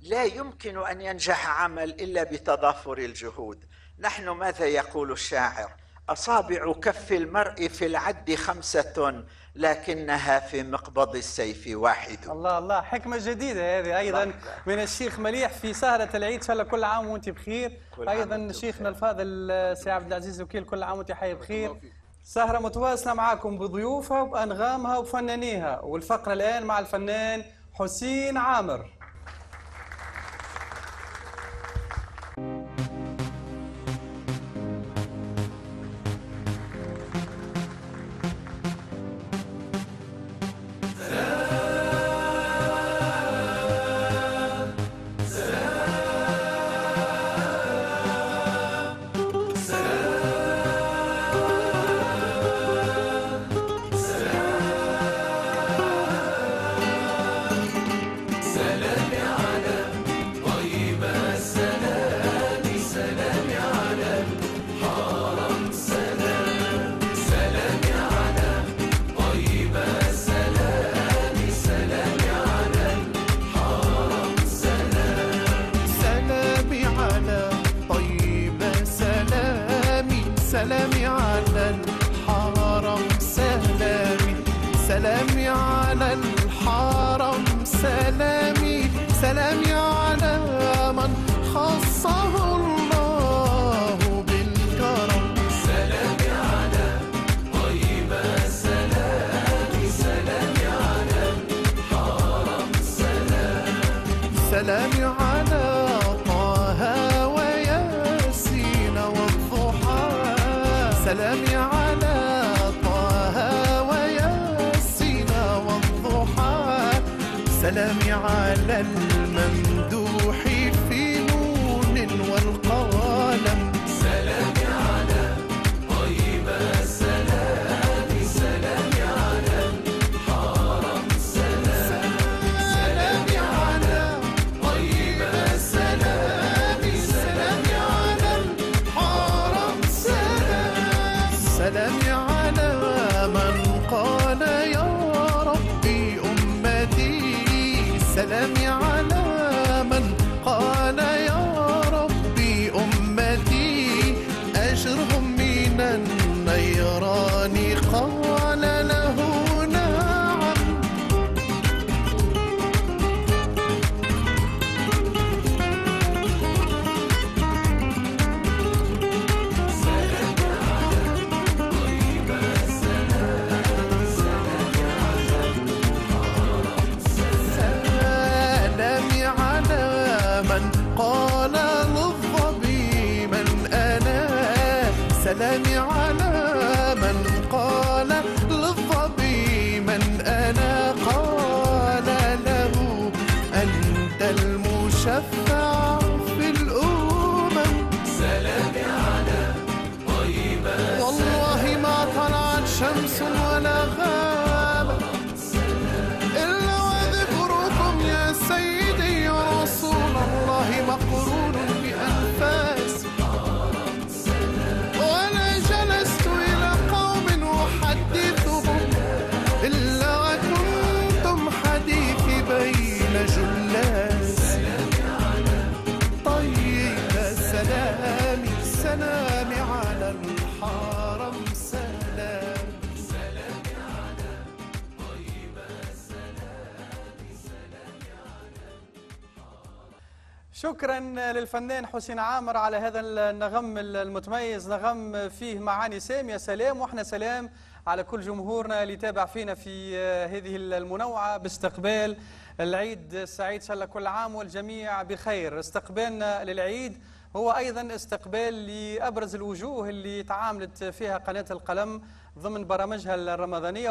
[SPEAKER 19] لا يمكن أن ينجح عمل إلا بتضافر الجهود. نحن ماذا يقول الشاعر؟ أصابع كف المرء في العد خمسة لكنها في مقبض السيف واحد.
[SPEAKER 1] الله الله. حكمة جديدة هذه. أيضا من الشيخ مليح في سهرة العيد إن شاء الله كل عام وأنت بخير. أيضا شيخنا الفاضل آه، سي عبد العزيز وكيل كل عام وأنت حي بخير. سهرة متواصلة معاكم بضيوفها وبأنغامها وفنانيها والفقرة الآن مع الفنان حسين عامر.
[SPEAKER 20] سلامي على
[SPEAKER 2] من خصه.
[SPEAKER 1] شكرا للفنان حسين عامر على هذا النغم المتميز نغم فيه معاني سامية سلام وإحنا سلام على كل جمهورنا اللي تابع فينا في هذه المنوعة. باستقبال العيد السعيد شاء الله كل عام والجميع بخير. استقبالنا للعيد هو أيضا استقبال لأبرز الوجوه اللي تعاملت فيها قناة القلم ضمن برامجها الرمضانية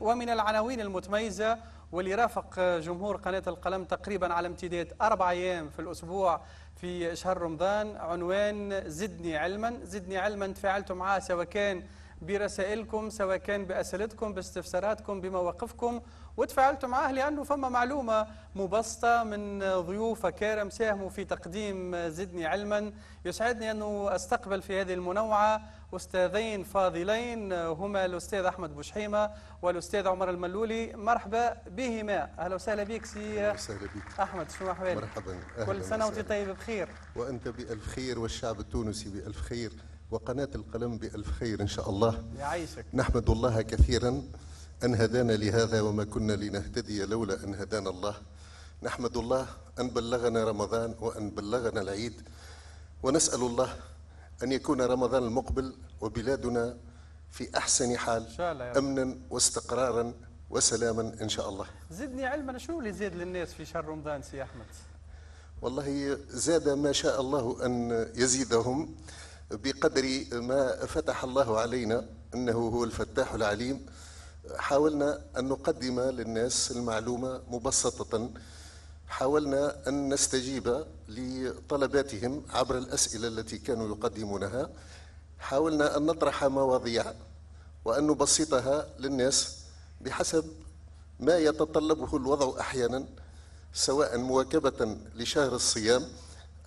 [SPEAKER 1] ومن العناوين المتميزة واللي رافق جمهور قناة القلم تقريبا على امتداد أربع أيام في الأسبوع في شهر رمضان. عنوان زدني علما. زدني علما تفاعلتوا معاه سواء كان برسائلكم سواء كان بأسئلتكم باستفساراتكم بمواقفكم. وتفاعلتوا معاه لأنه فما معلومة مبسطة من ضيوف كارم ساهموا في تقديم زدني علما. يسعدني أنه أستقبل في هذه المنوعة أستاذين فاضلين هما الأستاذ أحمد بوشحيمة والأستاذ عمر الملولي. مرحبا بهما. أهلا وسهلا بك سي
[SPEAKER 21] وسهلا بك.
[SPEAKER 1] أحمد شنو أحوالك؟
[SPEAKER 21] مرحبا.
[SPEAKER 1] كل
[SPEAKER 21] أهلاً
[SPEAKER 1] سنة وأنت. طيب بخير.
[SPEAKER 21] وأنت بألف خير والشعب التونسي بألف خير وقناة القلم بألف خير إن شاء الله.
[SPEAKER 1] يعيشك.
[SPEAKER 21] نحمد الله كثيرا. أن هدانا لهذا وما كنا لنهتدي لولا أن هدانا الله. نحمد الله أن بلغنا رمضان وأن بلغنا العيد. ونسأل الله أن يكون رمضان المقبل وبلادنا في أحسن حال
[SPEAKER 1] إن شاء الله يا رب.
[SPEAKER 21] أمنا واستقرارا وسلاما إن شاء الله.
[SPEAKER 1] زدني علما شنو اللي زاد للناس في شهر رمضان سي أحمد؟
[SPEAKER 21] والله زاد ما شاء الله أن يزيدهم بقدر ما فتح الله علينا أنه هو الفتاح العليم. حاولنا أن نقدم للناس المعلومة مبسطة. حاولنا أن نستجيب لطلباتهم عبر الأسئلة التي كانوا يقدمونها. حاولنا أن نطرح مواضيع وأن نبسطها للناس بحسب ما يتطلبه الوضع أحيانا سواء مواكبة لشهر الصيام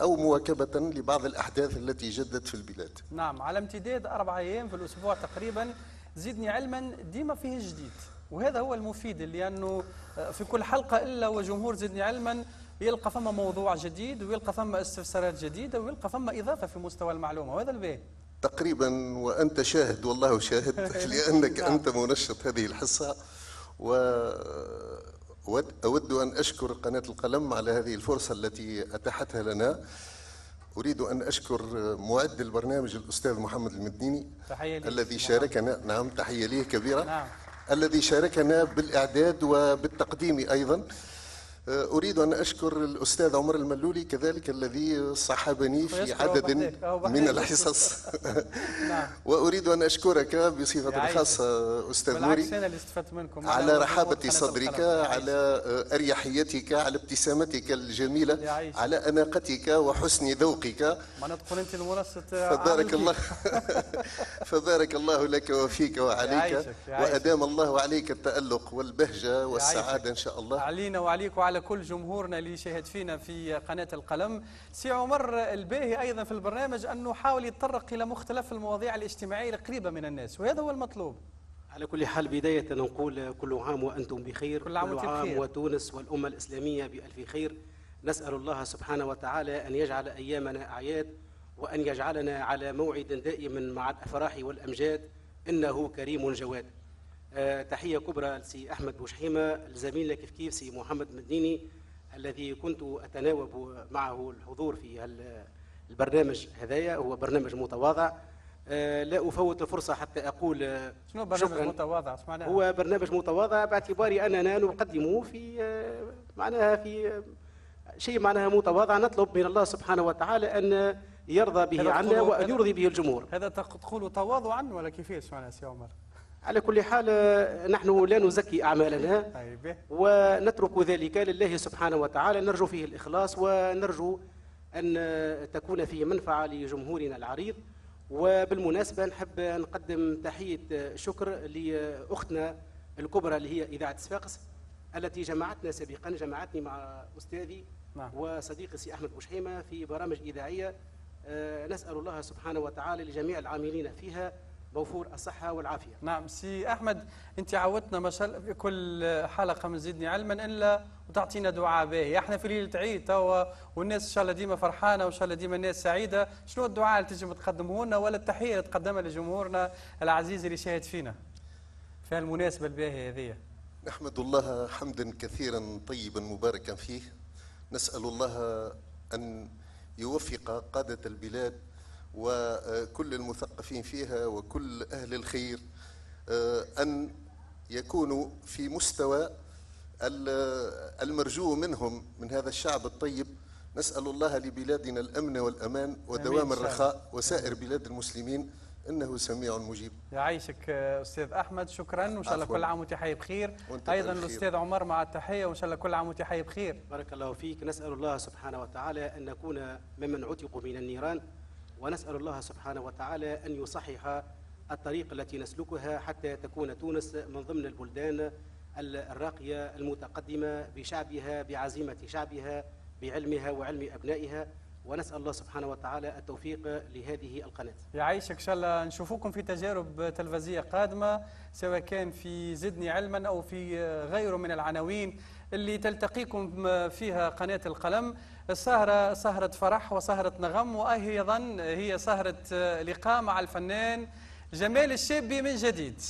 [SPEAKER 21] أو مواكبة لبعض الأحداث التي جدت في البلاد.
[SPEAKER 1] نعم على امتداد أربع أيام في الأسبوع تقريبا زدني علما ديما فيه جديد. وهذا هو المفيد لأنه في كل حلقة إلا وجمهور زدني علما يلقى فما موضوع جديد ويلقى فما استفسارات جديدة ويلقى فما إضافة في مستوى المعلومة. وهذا الباهي
[SPEAKER 21] تقريبا وأنت شاهد والله شاهد لأنك أنت منشط هذه الحصة. و أود- أود أن أشكر قناة القلم على هذه الفرصة التي أتاحتها لنا. أريد أن أشكر معد البرنامج الأستاذ محمد المديني
[SPEAKER 1] تحية لي
[SPEAKER 21] الذي شاركنا نعم تحية ليه كبيرة.
[SPEAKER 1] نعم.
[SPEAKER 21] الذي شاركنا بالإعداد وبالتقديم أيضا. أريد أن أشكر الأستاذ عمر الملولي كذلك الذي صحبني في عدد من. الحصص
[SPEAKER 1] نعم
[SPEAKER 21] وأريد أن أشكرك بصفة. خاصة أستاذ نوري على رحابة صدرك. على أريحيتك على ابتسامتك الجميلة. على أناقتك وحسن ذوقك فبارك الله فبارك الله لك وفيك وعليك. وأدام الله عليك التألق والبهجة والسعادة. إن شاء الله
[SPEAKER 1] علينا وعليك وعلى كل جمهورنا اللي شاهد فينا في قناة القلم. سي عمر الباهي أيضا في البرنامج أنه حاول يتطرق إلى مختلف المواضيع الاجتماعية القريبة من الناس وهذا هو المطلوب.
[SPEAKER 22] على كل حال بداية نقول كل عام وأنتم بخير
[SPEAKER 1] كل عام وأنتم بخير.
[SPEAKER 22] وتونس والأمة الإسلامية بألف خير. نسأل الله سبحانه وتعالى أن يجعل أيامنا أعياد وأن يجعلنا على موعد دائم مع الأفراح والأمجاد. إنه كريم جواد. تحية كبرى لسي أحمد بوشحيمة لزميلنا كيف كيف سي محمد مديني الذي كنت أتناوب معه الحضور في البرنامج هذايا هو برنامج متواضع. آه، لا أفوت الفرصة حتى أقول آه،
[SPEAKER 1] شنو برنامج
[SPEAKER 22] شكراً.
[SPEAKER 1] متواضع؟ سمعناه
[SPEAKER 22] هو برنامج متواضع باعتباري أننا نقدمه في آه، معناها في آه، شيء معناها متواضع نطلب من الله سبحانه وتعالى أن يرضى به عنا
[SPEAKER 1] وأن
[SPEAKER 22] يرضي به الجمهور.
[SPEAKER 1] هذا تق- تقولوا تواضعا ولا كيفاش معناها سي عمر.
[SPEAKER 22] على كل حال نحن لا نزكي أعمالنا
[SPEAKER 1] أي به.
[SPEAKER 22] ونترك ذلك لله سبحانه وتعالى نرجو فيه الإخلاص ونرجو أن تكون فيه منفعة لجمهورنا العريض وبالمناسبة نحب نقدم تحية شكر لأختنا الكبرى اللي هي إذاعة صفاقس التي جمعتنا سابقا جمعتني مع أستاذي
[SPEAKER 1] نعم.
[SPEAKER 22] وصديقي سي أحمد بوشحيمة في برامج إذاعية آه، نسأل الله سبحانه وتعالى لجميع العاملين فيها موفور الصحة والعافية.
[SPEAKER 1] نعم سي أحمد انت عودتنا ما شاء الله في كل حلقة من زدني علما إلا وتعطينا دعاء باهي إحنا في ليلة عيد توا والناس إن شاء الله ديما فرحانة وإن شاء الله ديما الناس سعيدة. شنو الدعاء اللي تجم تقدمه لنا ولا التحية اللي تقدمها لجمهورنا العزيز اللي شاهد فينا؟ في المناسبة الباهية هذه؟
[SPEAKER 21] نحمد الله حمدا كثيرا طيبا مباركا فيه. نسأل الله أن يوفق قادة البلاد وكل المثقفين فيها وكل أهل الخير آه، أن يكونوا في مستوى ال- المرجو منهم من هذا الشعب الطيب. نسأل الله لبلادنا الأمن والأمان ودوام. الرخاء وسائر بلاد المسلمين. إنه سميع مجيب.
[SPEAKER 1] يعيشك أستاذ أحمد. شكرا. وإن شاء الله. كل عام وأنت حي بخير.
[SPEAKER 22] وأنت خير.
[SPEAKER 1] الأستاذ عمر مع التحية. وإن شاء الله كل عام وأنت حي بخير.
[SPEAKER 22] بارك الله فيك. نسأل الله سبحانه وتعالى أن نكون ممن عتقوا من النيران. ونسأل الله سبحانه وتعالى أن يصحح الطريق التي نسلكها حتى تكون تونس من ضمن البلدان ال- الراقية المتقدمة بشعبها بعزيمة شعبها بعلمها وعلم أبنائها. ونسأل الله سبحانه وتعالى التوفيق لهذه القناة.
[SPEAKER 1] يعيشك شاء الله. نشوفوكم في تجارب تلفزية قادمة سواء كان في زدني علما أو في غيره من العناوين اللي تلتقيكم فيها قناة القلم. السهرة سهرة فرح وسهرة نغم وأيضا هي سهرة لقاء مع الفنان جمال الشابي من جديد.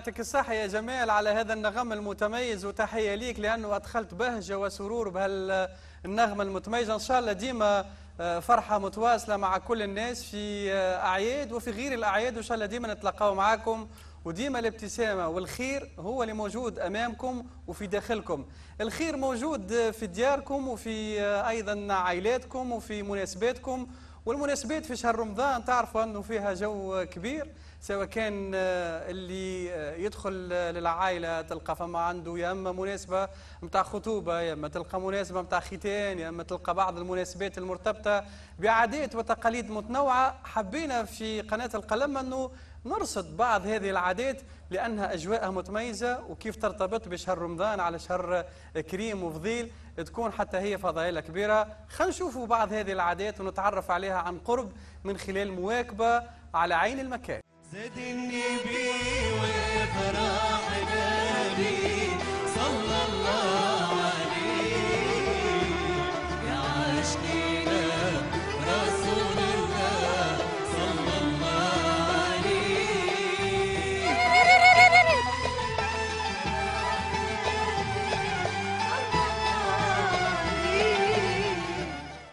[SPEAKER 1] يعطيك الصحة يا جمال على هذا النغم المتميز وتحية ليك لأنه أدخلت بهجة وسرور بهالنغمة المتميزة إن شاء الله ديما آه، فرحة متواصلة مع كل الناس في آه، أعياد وفي غير الأعياد. وإن شاء الله ديما نتلقاو معاكم وديما الابتسامة والخير هو اللي موجود أمامكم وفي داخلكم. الخير موجود في دياركم وفي آه، أيضا عائلاتكم وفي مناسباتكم. والمناسبات في شهر رمضان تعرفوا أنه فيها جو كبير. سواء كان آه، اللي آه، يدخل آه، للعائلة تلقى فما عنده يا إما مناسبة متاع خطوبة يا إما تلقى مناسبة متاع ختان يا إما تلقى بعض المناسبات المرتبطة بعادات وتقاليد متنوعة حبينا في قناة القلم أنه نرصد بعض هذه العادات لأنها أجواءها متميزة وكيف ترتبط بشهر رمضان على شهر كريم وفضيل تكون حتى هي فضائلة كبيرة. خلينا نشوفوا بعض هذه العادات ونتعرف عليها عن قرب من خلال مواكبة على عين المكان.
[SPEAKER 5] زاد النبي وفرح نبي صلى الله عليه يا عاشقينا رسول الله صلى الله عليه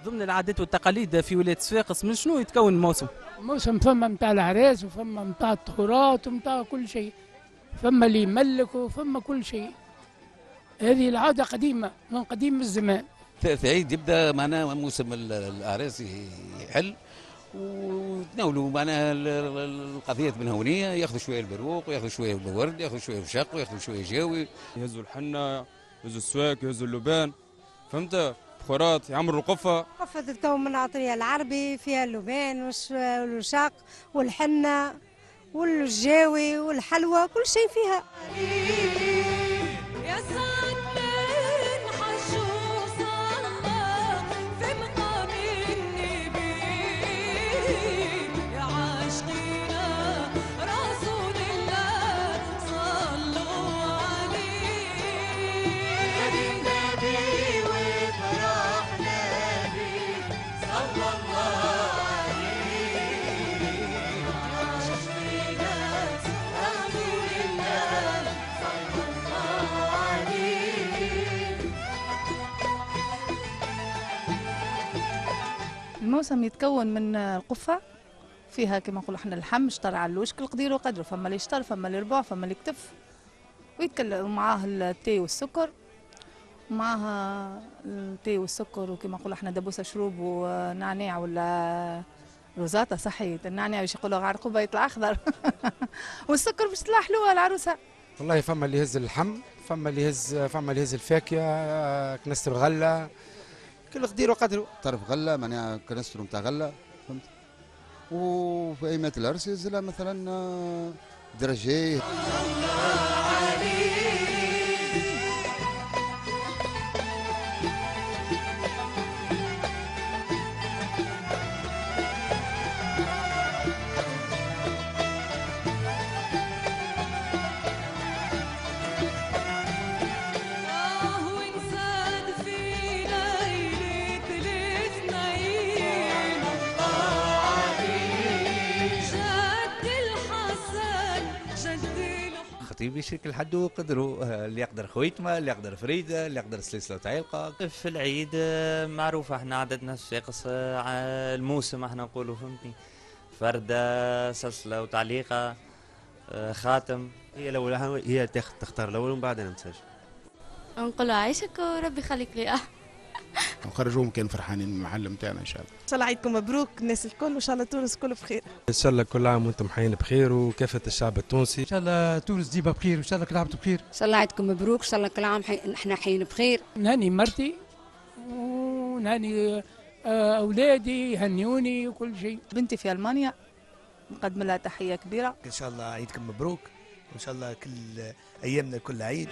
[SPEAKER 7] ضمن العادات والتقاليد في ولاية صفاقس من شنو يتكون الموسم؟
[SPEAKER 23] موسم فما متاع العراس وفما متاع الطهورات ومتاع كل شيء. فما اللي يملك وفما كل شيء. هذه العادة قديمة من قديم الزمان.
[SPEAKER 8] في في عيد يبدأ معناها موسم ال- الاعراس يحل. وتناولوا ال- القضيات من هونيه ياخذوا شوية البروق وياخذوا شوية الورد ياخذوا شوية الشق وياخذوا شوية جاوي.
[SPEAKER 24] يهزوا الحنة يهزوا السواك يهزوا اللبان. فهمت؟ بخورات يعمروا القفة
[SPEAKER 10] قفة تتكون من عطرية العربي فيها اللبان والش- والوشاق والحنة والجاوي والحلوى كل شيء فيها.
[SPEAKER 25] الموسم يتكون من القفة فيها كما نقولوا إحنا اللحم اشتر على الوشك القدير وقدره فما اللي يشتر فما اللي يربع فما اللي يكتف ويتكلم معاه التي والسكر ومعاها التي والسكر وكما نقولوا إحنا دبوسة شروب ونعناع ولا روزاتا صحيت النعناع باش يقولوا على رقبه يطلع أخضر. والسكر باش تطلع حلوة العروسة.
[SPEAKER 26] والله فما اللي يهز اللحم فما اللي يهز فما اللي يهز الفاكهة آه، كنستر غله كل قدير وقدره
[SPEAKER 27] طرف غله معناها كنسترو نتاع غله فهمت؟ وفي ايامات العرس مثلا آه، درجيه
[SPEAKER 5] الحسن
[SPEAKER 28] خطيب يشرك الحد وقدره آه، اللي يقدر خويتمه اللي يقدر فريده اللي يقدر سلسله وتعيلقه
[SPEAKER 29] في العيد آه، معروفة إحنا عددنا في صفاقس آه، الموسم إحنا نقولوا فهمتني؟ فردة سلسلة وتعليقة آه، خاتم.
[SPEAKER 30] هي الأول هي تخ- تختار الأول ومن بعد أنا نتسجل
[SPEAKER 31] نقول عايشك وربي يخليك لي. آه
[SPEAKER 32] نخرجوهم كان فرحانين من المحل نتاعنا إن شاء الله.
[SPEAKER 33] إن شاء الله عيدكم مبروك الناس الكل وإن شاء الله تونس كله بخير.
[SPEAKER 34] إن شاء الله كل عام وأنتم حيين بخير وكافة الشعب التونسي.
[SPEAKER 35] إن شاء الله تونس ديما بخير وإن شاء الله كل عام بخير.
[SPEAKER 36] إن شاء الله عيدكم مبروك إن شاء الله كل عام. إحنا حيين بخير.
[SPEAKER 23] نهني مرتي ونهني آه، أولادي يهنيوني وكل شيء.
[SPEAKER 25] بنتي في ألمانيا نقدم لها تحية كبيرة.
[SPEAKER 30] إن شاء الله عيدكم مبروك وإن شاء الله كل أيامنا كل عيد.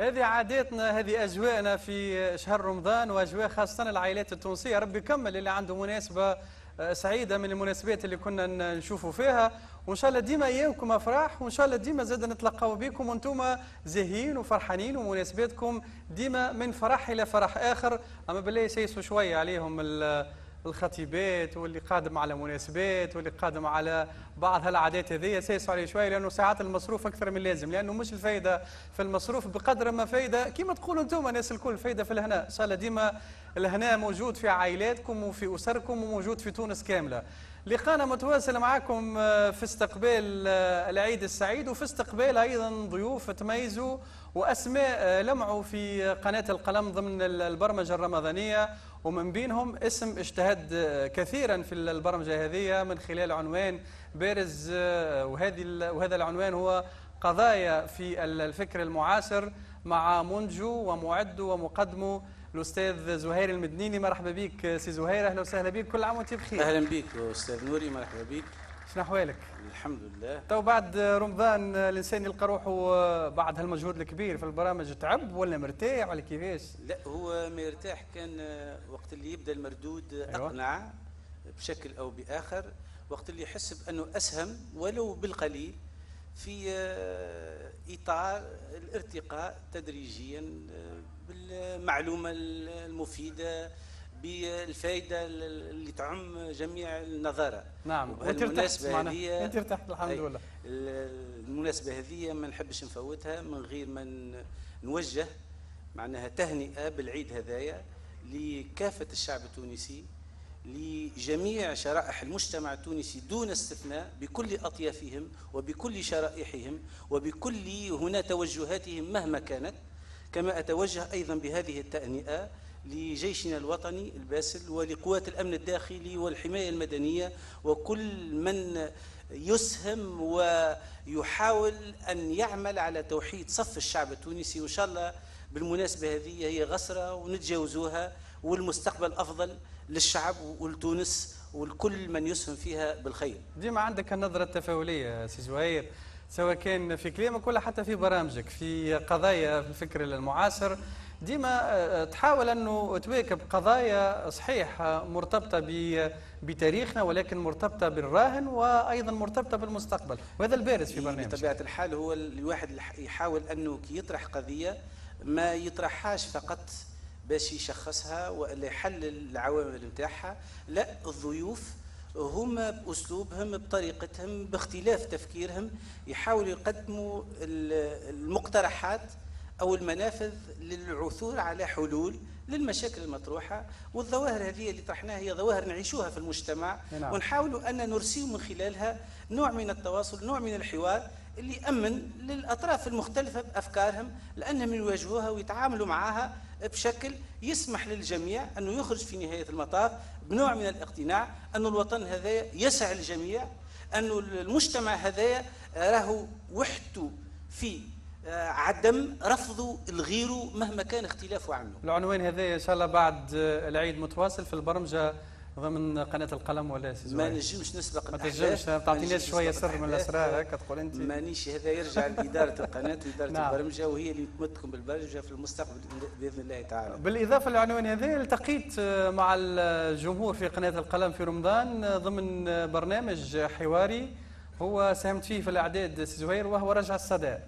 [SPEAKER 1] هذه عاداتنا هذه أجواءنا في شهر رمضان وأجواء خاصة العائلات التونسية. ربي يكمل اللي عنده مناسبة آه، سعيدة من المناسبات اللي كنا نشوفوا فيها. وإن شاء الله ديما ايامكم أفراح وإن شاء الله ديما زاد نتلقاو بكم وأنتم زاهيين وفرحانين ومناسباتكم ديما من فرح إلى فرح آخر. أما بالله يسيسوا شوية عليهم الخطيبات واللي قادم على مناسبات واللي قادم على بعض هالعادات هذه يسيسوا عليه شوية لأنه ساعات المصروف أكثر من اللازم لأنه مش الفايدة في المصروف بقدر ما فايدة. كما تقولوا أنتم الناس الكل فايدة في الهناء. إن شاء الله ديما الهناء موجود في عائلاتكم وفي أسركم وموجود في تونس كاملة. لقانا متواصل معكم آه، في استقبال آه، العيد السعيد وفي استقبال أيضا ضيوف تميزوا وأسماء آه، لمعوا في قناة القلم ضمن ال- البرمجة الرمضانية ومن بينهم اسم اجتهد آه، كثيرا في البرمجة هذه من خلال عنوان بارز آه، وهذه وهذا العنوان هو قضايا في ال- الفكر المعاصر مع منجو ومعد ومقدمه الأستاذ زهير المدنيني. مرحبا بك سي زهير أهلا وسهلا بك كل عام وأنت بخير.
[SPEAKER 37] أهلا بك أستاذ نوري مرحبا بك.
[SPEAKER 1] شنو أحوالك؟
[SPEAKER 37] الحمد لله
[SPEAKER 1] تو بعد رمضان الإنسان يلقى روحه بعد هالمجهود الكبير في البرامج تعب ولا مرتاح ولا كيفاش؟
[SPEAKER 37] لا هو ما يرتاح كان وقت اللي يبدأ المردود
[SPEAKER 1] أيوة.
[SPEAKER 37] أقنع بشكل أو بآخر وقت اللي يحس بأنه أسهم ولو بالقليل في إطار الارتقاء تدريجيا بالمعلومة المفيدة بالفائده اللي تعم جميع النظارة.
[SPEAKER 1] نعم وانت ارتحت
[SPEAKER 37] هذه-
[SPEAKER 1] أنت ارتحت الحمد. لله.
[SPEAKER 37] المناسبة هذه ما نحبش نفوتها من غير ما نوجه معناها تهنئة بالعيد هذايا لكافة الشعب التونسي لجميع شرائح المجتمع التونسي دون استثناء بكل أطيافهم وبكل شرائحهم وبكل هنا توجهاتهم مهما كانت. كما أتوجه أيضا بهذه التهنئة لجيشنا الوطني الباسل ولقوات الأمن الداخلي والحماية المدنية وكل من يسهم ويحاول أن يعمل على توحيد صف الشعب التونسي. وإن شاء الله بالمناسبة هذه هي عسرة ونتجاوزوها والمستقبل أفضل للشعب ولتونس ولكل من يسهم فيها بالخير.
[SPEAKER 1] ديما عندك النظرة التفاؤلية سي زهير سواء كان في كلامك ولا حتى في برامجك في قضايا في الفكر المعاصر. ديما آه، تحاول أنه تواكب قضايا صحيح آه، مرتبطة ب- بتاريخنا ولكن مرتبطة بالراهن وأيضا مرتبطة بالمستقبل. وهذا البارز في برنامجك
[SPEAKER 37] بطبيعة الحال هو الواحد يحاول أنه كي يطرح قضية ما يطرحهاش فقط باش يشخصها ولا يحلل العوامل نتاعها لا الضيوف هما بأسلوبهم بطريقتهم باختلاف تفكيرهم يحاولوا يقدموا ال- المقترحات أو المنافذ للعثور على حلول للمشاكل المطروحة والظواهر هذه اللي طرحناها هي ظواهر نعيشوها في المجتمع
[SPEAKER 1] نعم.
[SPEAKER 37] ونحاول أن نرسي من خلالها نوع من التواصل نوع من الحوار اللي يأمن للأطراف المختلفة بأفكارهم لأنهم يواجهوها ويتعاملوا معها بشكل يسمح للجميع أنه يخرج في نهاية المطاف بنوع من الاقتناع أن الوطن هذا يسع الجميع أن المجتمع هذا راهو وحدته في عدم رفض الغير مهما كان اختلافه عنه
[SPEAKER 1] العنوان هذا إن شاء الله بعد آه، العيد متواصل في البرمجة ضمن قناة القلم ولا سي
[SPEAKER 37] ما؟ نجمش نسبق
[SPEAKER 1] ما تنجمش
[SPEAKER 37] نجمش شوية
[SPEAKER 1] سر من. الأسرار هكا تقول أنت
[SPEAKER 37] مانيش هذا يرجع لإدارة القناة وإدارة
[SPEAKER 1] نعم.
[SPEAKER 37] البرمجة وهي اللي تمدكم بالبرمجة في المستقبل بإذن الله تعالى
[SPEAKER 1] بالإضافة للعنوان هذا التقيت آه، مع الجمهور في قناة القلم في رمضان آه، ضمن آه، برنامج حواري هو ساهمت فيه في الأعداد سي زهير وهو رجع الصدى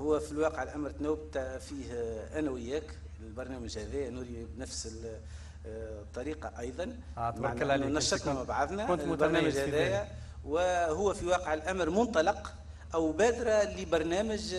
[SPEAKER 37] هو في الواقع الأمر تناوبت فيه أنا وياك البرنامج هذا نوري بنفس ال- الطريقة أيضا
[SPEAKER 1] آه، تبارك الله.
[SPEAKER 37] نشطنا مع بعضنا
[SPEAKER 1] كنت
[SPEAKER 37] البرنامج هذايا. وهو في واقع الأمر منطلق أو بادرة لبرنامج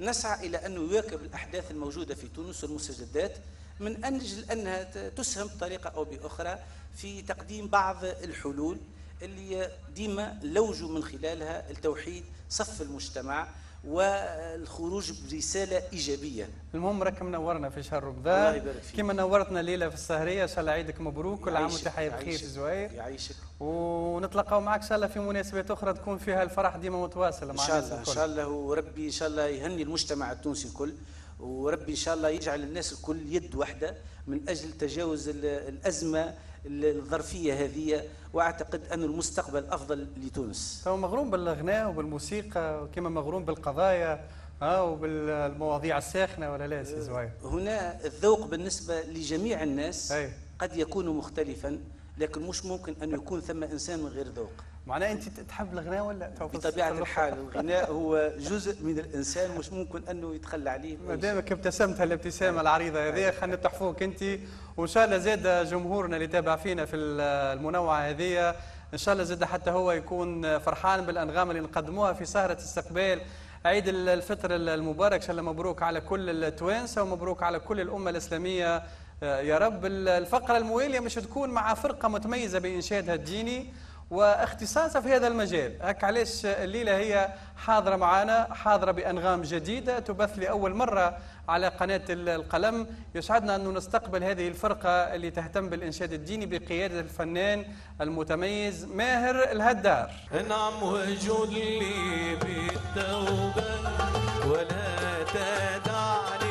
[SPEAKER 37] نسعى إلى أنه يواكب الأحداث الموجودة في تونس والمستجدات من أجل أنها ت- تسهم بطريقة أو بأخرى في تقديم بعض الحلول اللي ديما لوجوا من خلالها التوحيد صف المجتمع والخروج برسالة إيجابية
[SPEAKER 1] المهم راك منورنا في شهر
[SPEAKER 37] الله
[SPEAKER 1] رمضان
[SPEAKER 37] يبارك فيك.
[SPEAKER 1] كما نورتنا ليلة في السهرية إن شاء الله عيدك مبروك كل عام وأنت حي بخير سي زهير
[SPEAKER 37] يعيشك
[SPEAKER 1] ونتلقاو معك إن شاء الله في مناسبات أخرى تكون فيها الفرح ديما متواصل
[SPEAKER 37] إن
[SPEAKER 1] مع
[SPEAKER 37] شاء
[SPEAKER 1] الناس
[SPEAKER 37] الله
[SPEAKER 1] إن.
[SPEAKER 37] شاء الله وربي إن شاء الله يهني المجتمع التونسي الكل وربي إن شاء الله يجعل الناس الكل يد واحدة من أجل تجاوز ال- الأزمة الظرفية هذه وأعتقد أن المستقبل أفضل لتونس.
[SPEAKER 1] هو مغروم بالغناء وبالموسيقى وكما مغروم بالقضايا آه وبالمواضيع الساخنة ولا لا سي
[SPEAKER 37] هنا الذوق بالنسبة لجميع الناس
[SPEAKER 1] أي.
[SPEAKER 37] قد يكون مختلفا. لكن مش ممكن أن يكون ثم إنسان من غير ذوق.
[SPEAKER 1] معناها أنت تحب الغناء ولا
[SPEAKER 37] بطبيعة الحال الغناء هو جزء من الإنسان مش ممكن أنه يتخلى عليه.
[SPEAKER 1] ما. دامك ابتسمت هالابتسامه العريضة هذه خلينا نتحفوك أنت. وإن شاء الله زاد جمهورنا اللي تابع فينا في المنوعة هذه إن شاء الله زاد حتى هو يكون فرحان بالأنغام اللي نقدموها في سهرة استقبال عيد الفطر المبارك. إن شاء الله مبروك على كل التوانسة ومبروك على كل الأمة الإسلامية. يا رب الفقرة المواليه مش تكون مع فرقة متميزة بانشادها الديني واختصاصها في هذا المجال. هك علاش الليلة هي حاضرة معنا حاضرة بأنغام جديدة تبث لأول مرة على قناة القلم. يسعدنا أن نستقبل هذه الفرقة اللي تهتم بالإنشاد الديني بقيادة الفنان المتميز ماهر الهدار.
[SPEAKER 5] نعم وجود لي بالتوبة ولا تدعني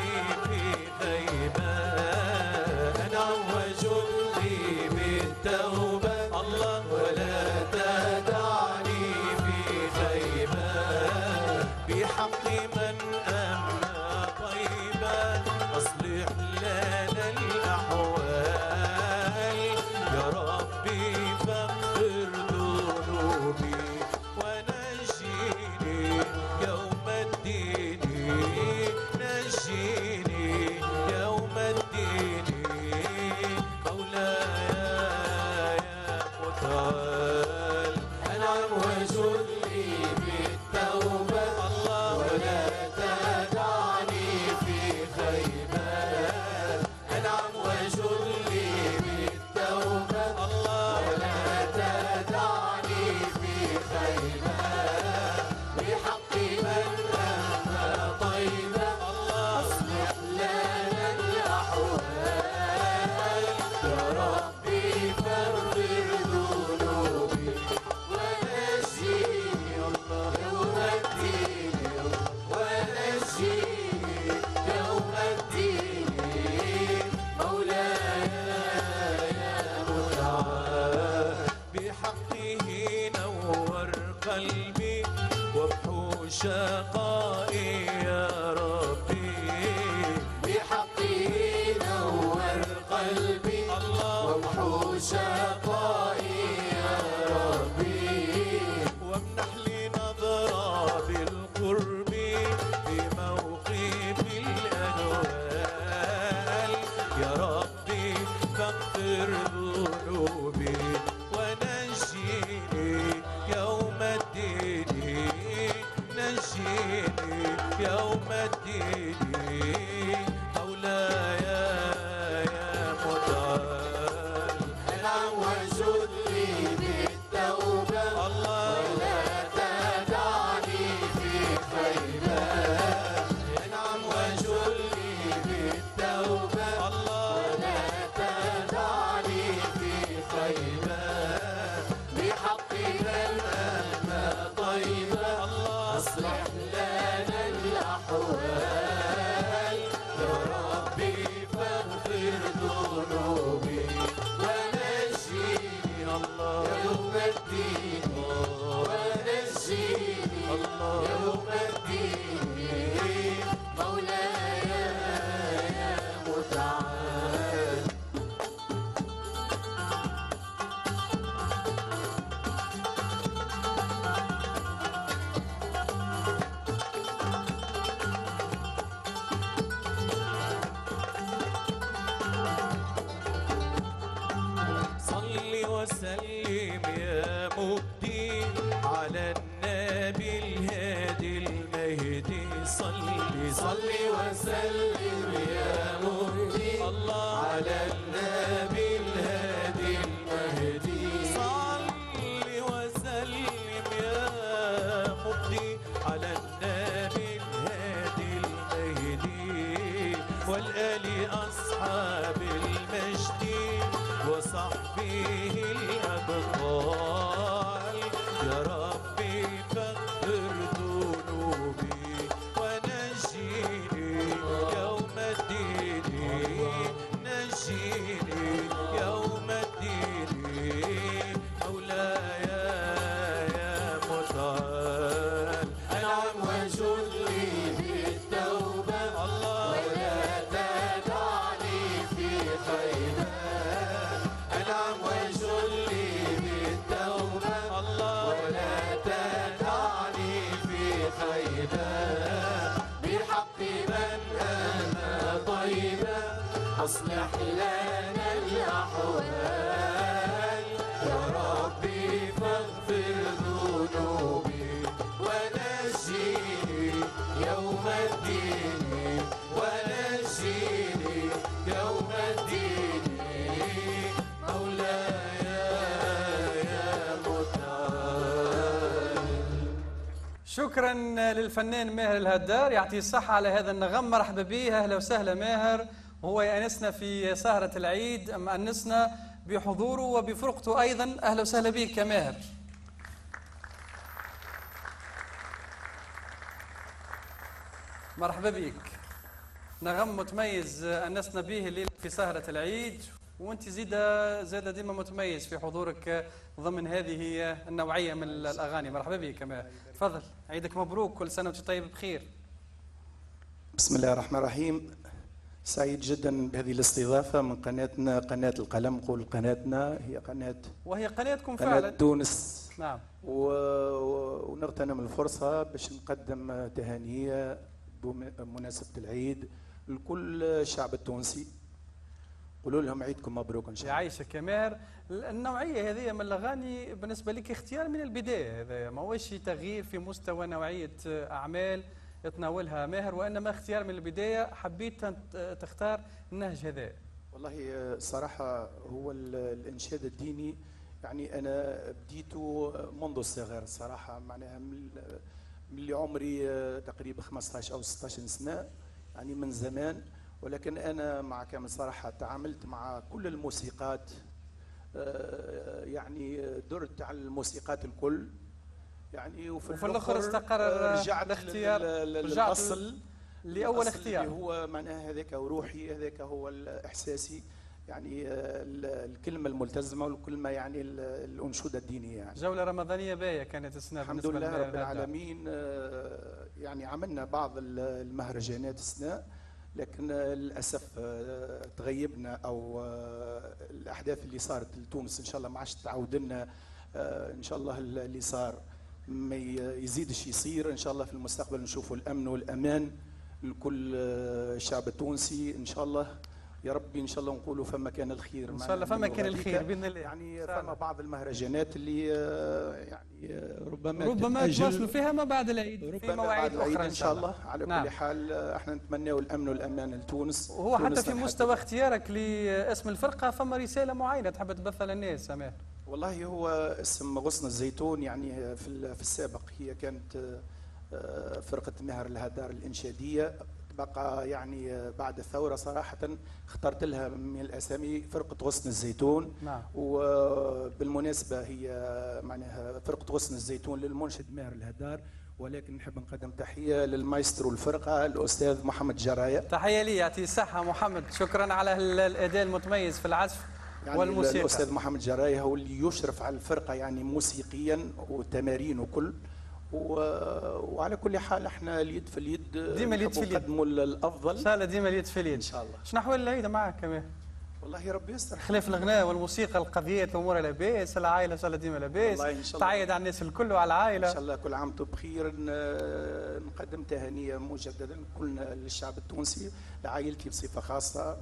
[SPEAKER 1] شكرا للفنان ماهر الهدار يعطيه الصحة على هذا النغم. مرحبا به أهلا وسهلا ماهر. هو يأنسنا في سهرة العيد مأنسنا بحضوره وبفرقته أيضا. أهلا وسهلا بك يا ماهر. مرحبا بك نغم متميز أنسنا به الليلة في سهرة العيد. وأنت زيدا زاد ديما متميز في حضورك ضمن هذه النوعية من الأغاني. مرحبا بك ماهر. تفضل. عيدك مبروك كل سنة وانت طيب بخير.
[SPEAKER 38] بسم الله الرحمن الرحيم. سعيد جدا بهذه الاستضافة من قناتنا قناة القلم. قول قناتنا هي قناة
[SPEAKER 1] وهي قناتكم
[SPEAKER 38] قناة
[SPEAKER 1] فعلا.
[SPEAKER 38] تونس.
[SPEAKER 1] نعم.
[SPEAKER 38] و... و- ونغتنم الفرصة باش نقدم تهانية بمناسبة العيد لكل الشعب التونسي. قولوا لهم عيدكم مبروك إن شاء الله.
[SPEAKER 1] يعيشك يا ماهر. النوعية هذه من الأغاني بالنسبة لك اختيار من البداية. هذا ما هوش تغيير في مستوى نوعية أعمال يتناولها ماهر وإنما اختيار من البداية حبيت تختار النهج هذا.
[SPEAKER 38] والله صراحة هو ال- الإنشاد الديني يعني أنا بديته منذ الصغر صراحة. معناها من من اللي عمري تقريبا 15 أو 16 سنة يعني من زمان. ولكن أنا مع كامل صراحة تعاملت مع كل الموسيقات آه، يعني درت على الموسيقات الكل. يعني وفي,
[SPEAKER 1] وفي
[SPEAKER 38] رجعت
[SPEAKER 1] الاختيار
[SPEAKER 38] لل- لل-
[SPEAKER 1] رجعت
[SPEAKER 38] للأصل.
[SPEAKER 1] لأول
[SPEAKER 38] الأصل
[SPEAKER 1] اختيار.
[SPEAKER 38] اللي هو معناها هذاك روحي هذاك هو احساسي يعني آه، ال- الكلمة الملتزمة والكلمة يعني ال- الأنشودة الدينية يعني.
[SPEAKER 1] جولة رمضانية باية كانت السنة
[SPEAKER 38] الحمد لله رب. العالمين آه، يعني عملنا بعض ال- المهرجانات السنة لكن للأسف آه، تغيبنا أو آه، الأحداث اللي صارت لتونس إن شاء الله ما عادش تعاود لنا آه، إن شاء الله اللي صار ما يزيدش يصير. إن شاء الله في المستقبل نشوفوا الأمن والأمان لكل الشعب التونسي إن شاء الله. يا ربي إن شاء الله نقولوا فما كان الخير معنا
[SPEAKER 1] شاء الله فما كان. الخير بإذن الله.
[SPEAKER 38] يعني فما بعض المهرجانات اللي آه، يعني آه، ربما
[SPEAKER 1] ربما. تواصلوا فيها ما بعد العيد في
[SPEAKER 38] ربما
[SPEAKER 1] مواعيد
[SPEAKER 38] بعد العيد
[SPEAKER 1] أخرى
[SPEAKER 38] إن شاء الله على
[SPEAKER 1] نعم.
[SPEAKER 38] كل حال آه، أحنا نتمنوا الأمن والأمان لتونس
[SPEAKER 1] وهو
[SPEAKER 38] تونس
[SPEAKER 1] حتى في مستوى اختيارك لاسم الفرقة فما رسالة معينة تحب تبثها للناس ماهر
[SPEAKER 38] والله هو اسم غصن الزيتون يعني في في السابق هي كانت فرقة مهر الهدار الإنشادية بقى يعني بعد الثورة صراحة اخترت لها من الأسامي فرقة غصن الزيتون.
[SPEAKER 1] نعم.
[SPEAKER 38] وبالمناسبة هي معناها فرقة غصن الزيتون للمنشد ماهر الهدار. ولكن نحب نقدم تحية للمايسترو الفرقة الأستاذ محمد جراية.
[SPEAKER 1] تحية لي يعطيه الصحة محمد. شكرا على ال- الأداء المتميز في العزف
[SPEAKER 38] يعني
[SPEAKER 1] والموسيقى.
[SPEAKER 38] الأستاذ محمد جراية هو اللي يشرف على الفرقة يعني موسيقيا وتمارين وكل. وعلى كل حال إحنا اليد في اليد
[SPEAKER 1] ديما اليد في اليد.
[SPEAKER 38] نقدموا الأفضل.
[SPEAKER 1] ان شاء الله ديما اليد في اليد.
[SPEAKER 38] إن شاء الله.
[SPEAKER 1] شنو احوال العيد معك كمان
[SPEAKER 38] والله ربي يستر
[SPEAKER 1] خلاف الغناء والموسيقى القضيات الأمور لاباس العائلة إن شاء الله. ديما لاباس. تعيد على الناس الكل وعلى العائلة.
[SPEAKER 38] إن شاء الله كل عام وأنتم بخير. نقدم تهانيه مجددا كلنا للشعب التونسي لعائلتي بصفة خاصة.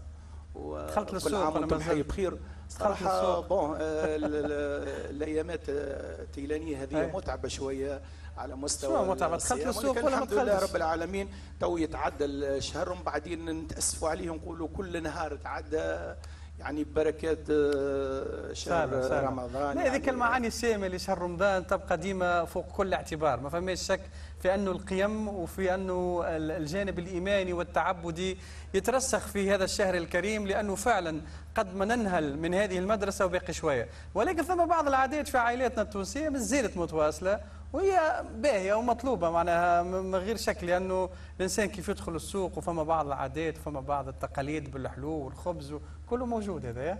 [SPEAKER 1] دخلت
[SPEAKER 38] كل
[SPEAKER 1] للسوق
[SPEAKER 38] عام
[SPEAKER 1] وأنتم؟
[SPEAKER 38] بخير
[SPEAKER 1] صراحة.
[SPEAKER 38] bon آه، ال- ال- الأيامات آه، التيلانيه هذه
[SPEAKER 1] أي.
[SPEAKER 38] متعبة شوية. على مستوى الصيام،
[SPEAKER 1] للسوق
[SPEAKER 38] ولكن
[SPEAKER 1] ولا ما
[SPEAKER 38] الحمد لله؟ رب العالمين تو يتعدى الشهر ومن بعدين نتأسفوا عليه نقولوا كل نهار تعدى يعني ببركات آه، شهر. رمضان
[SPEAKER 1] لا
[SPEAKER 38] يعني
[SPEAKER 1] هذيك المعاني السامه لشهر رمضان تبقى ديما فوق كل اعتبار ما فماش شك في انه القيم وفي انه ال- الجانب الإيماني والتعبدي يترسخ في هذا الشهر الكريم لأنه فعلا قد ما ننهل من هذه المدرسة وباقي شوية ولكن ثم بعض العادات في عائلاتنا التونسية ما زالت متواصلة وهي باهية ومطلوبة معناها من غير شك لأنه الإنسان كيف يدخل السوق وفما بعض العادات وفما بعض التقاليد بالحلو والخبز كله موجود هذا؟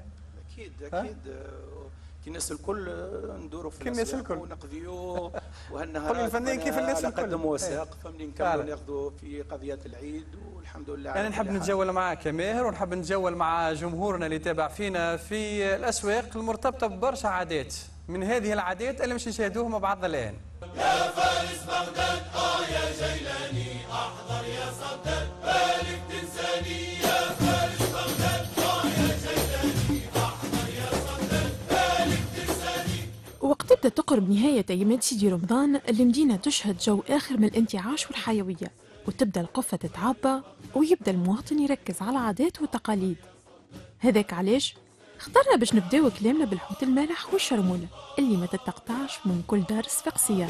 [SPEAKER 38] أكيد أكيد كي الناس الكل ندوروا في
[SPEAKER 1] الناس الكل.
[SPEAKER 38] ونقضيو وهالنهار
[SPEAKER 1] قل للفنان كيف الناس الكل.
[SPEAKER 38] قدم وساق
[SPEAKER 1] إيه.
[SPEAKER 38] فهمني
[SPEAKER 1] فعلا.
[SPEAKER 38] نكملوا ناخذوا في قضيات العيد والحمد لله
[SPEAKER 1] أنا نحب
[SPEAKER 38] كل.
[SPEAKER 1] نتجول معك يا ماهر ونحب نتجول مع جمهورنا اللي تابع فينا في الأسواق المرتبطة ببرشا عادات من هذه العادات اللي مش نشاهدوها مع بعضنا الآن
[SPEAKER 2] يا فارس بغداد آه يا أحضر يا بالك تنساني. يا فارس بغداد آه يا أحضر يا بالك تنساني.
[SPEAKER 39] وقت تبدا تقرب نهاية أيامات سيدي رمضان المدينة تشهد جو آخر من الانتعاش والحيوية وتبدأ القفة تتعبى ويبدأ المواطن يركز على عاداته وتقاليد. هذاك علاش؟ اخترنا باش نبداو كلامنا بالحوت المالح والشرمولة اللي ما تتقطعش من كل دار صفاقسية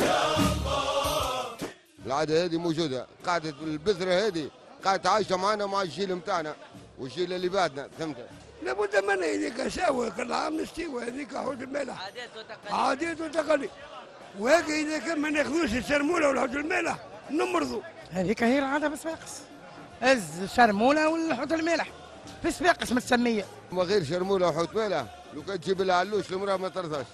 [SPEAKER 40] العادة هذه موجودة قاعدة البذرة هذه قاعدة عايشة معنا مع الجيل نتاعنا والجيل اللي بعدنا فهمت؟
[SPEAKER 41] لابد من هذيك ساوى كل عام نستوى هذيك حوت الملح عادات وتقاليد. عادات وتقاليد. وهيك إذا كان ما ناخذوش السرموله والحوت الملح نمرضوا.
[SPEAKER 42] هذيك هي العادة بصفاقس أز الشرمولة والحوت المالح. في صفاقس متسميه
[SPEAKER 40] ما غير شرموله وحوت مالح لو كان تجيب العلوش المرأة ما ترضاش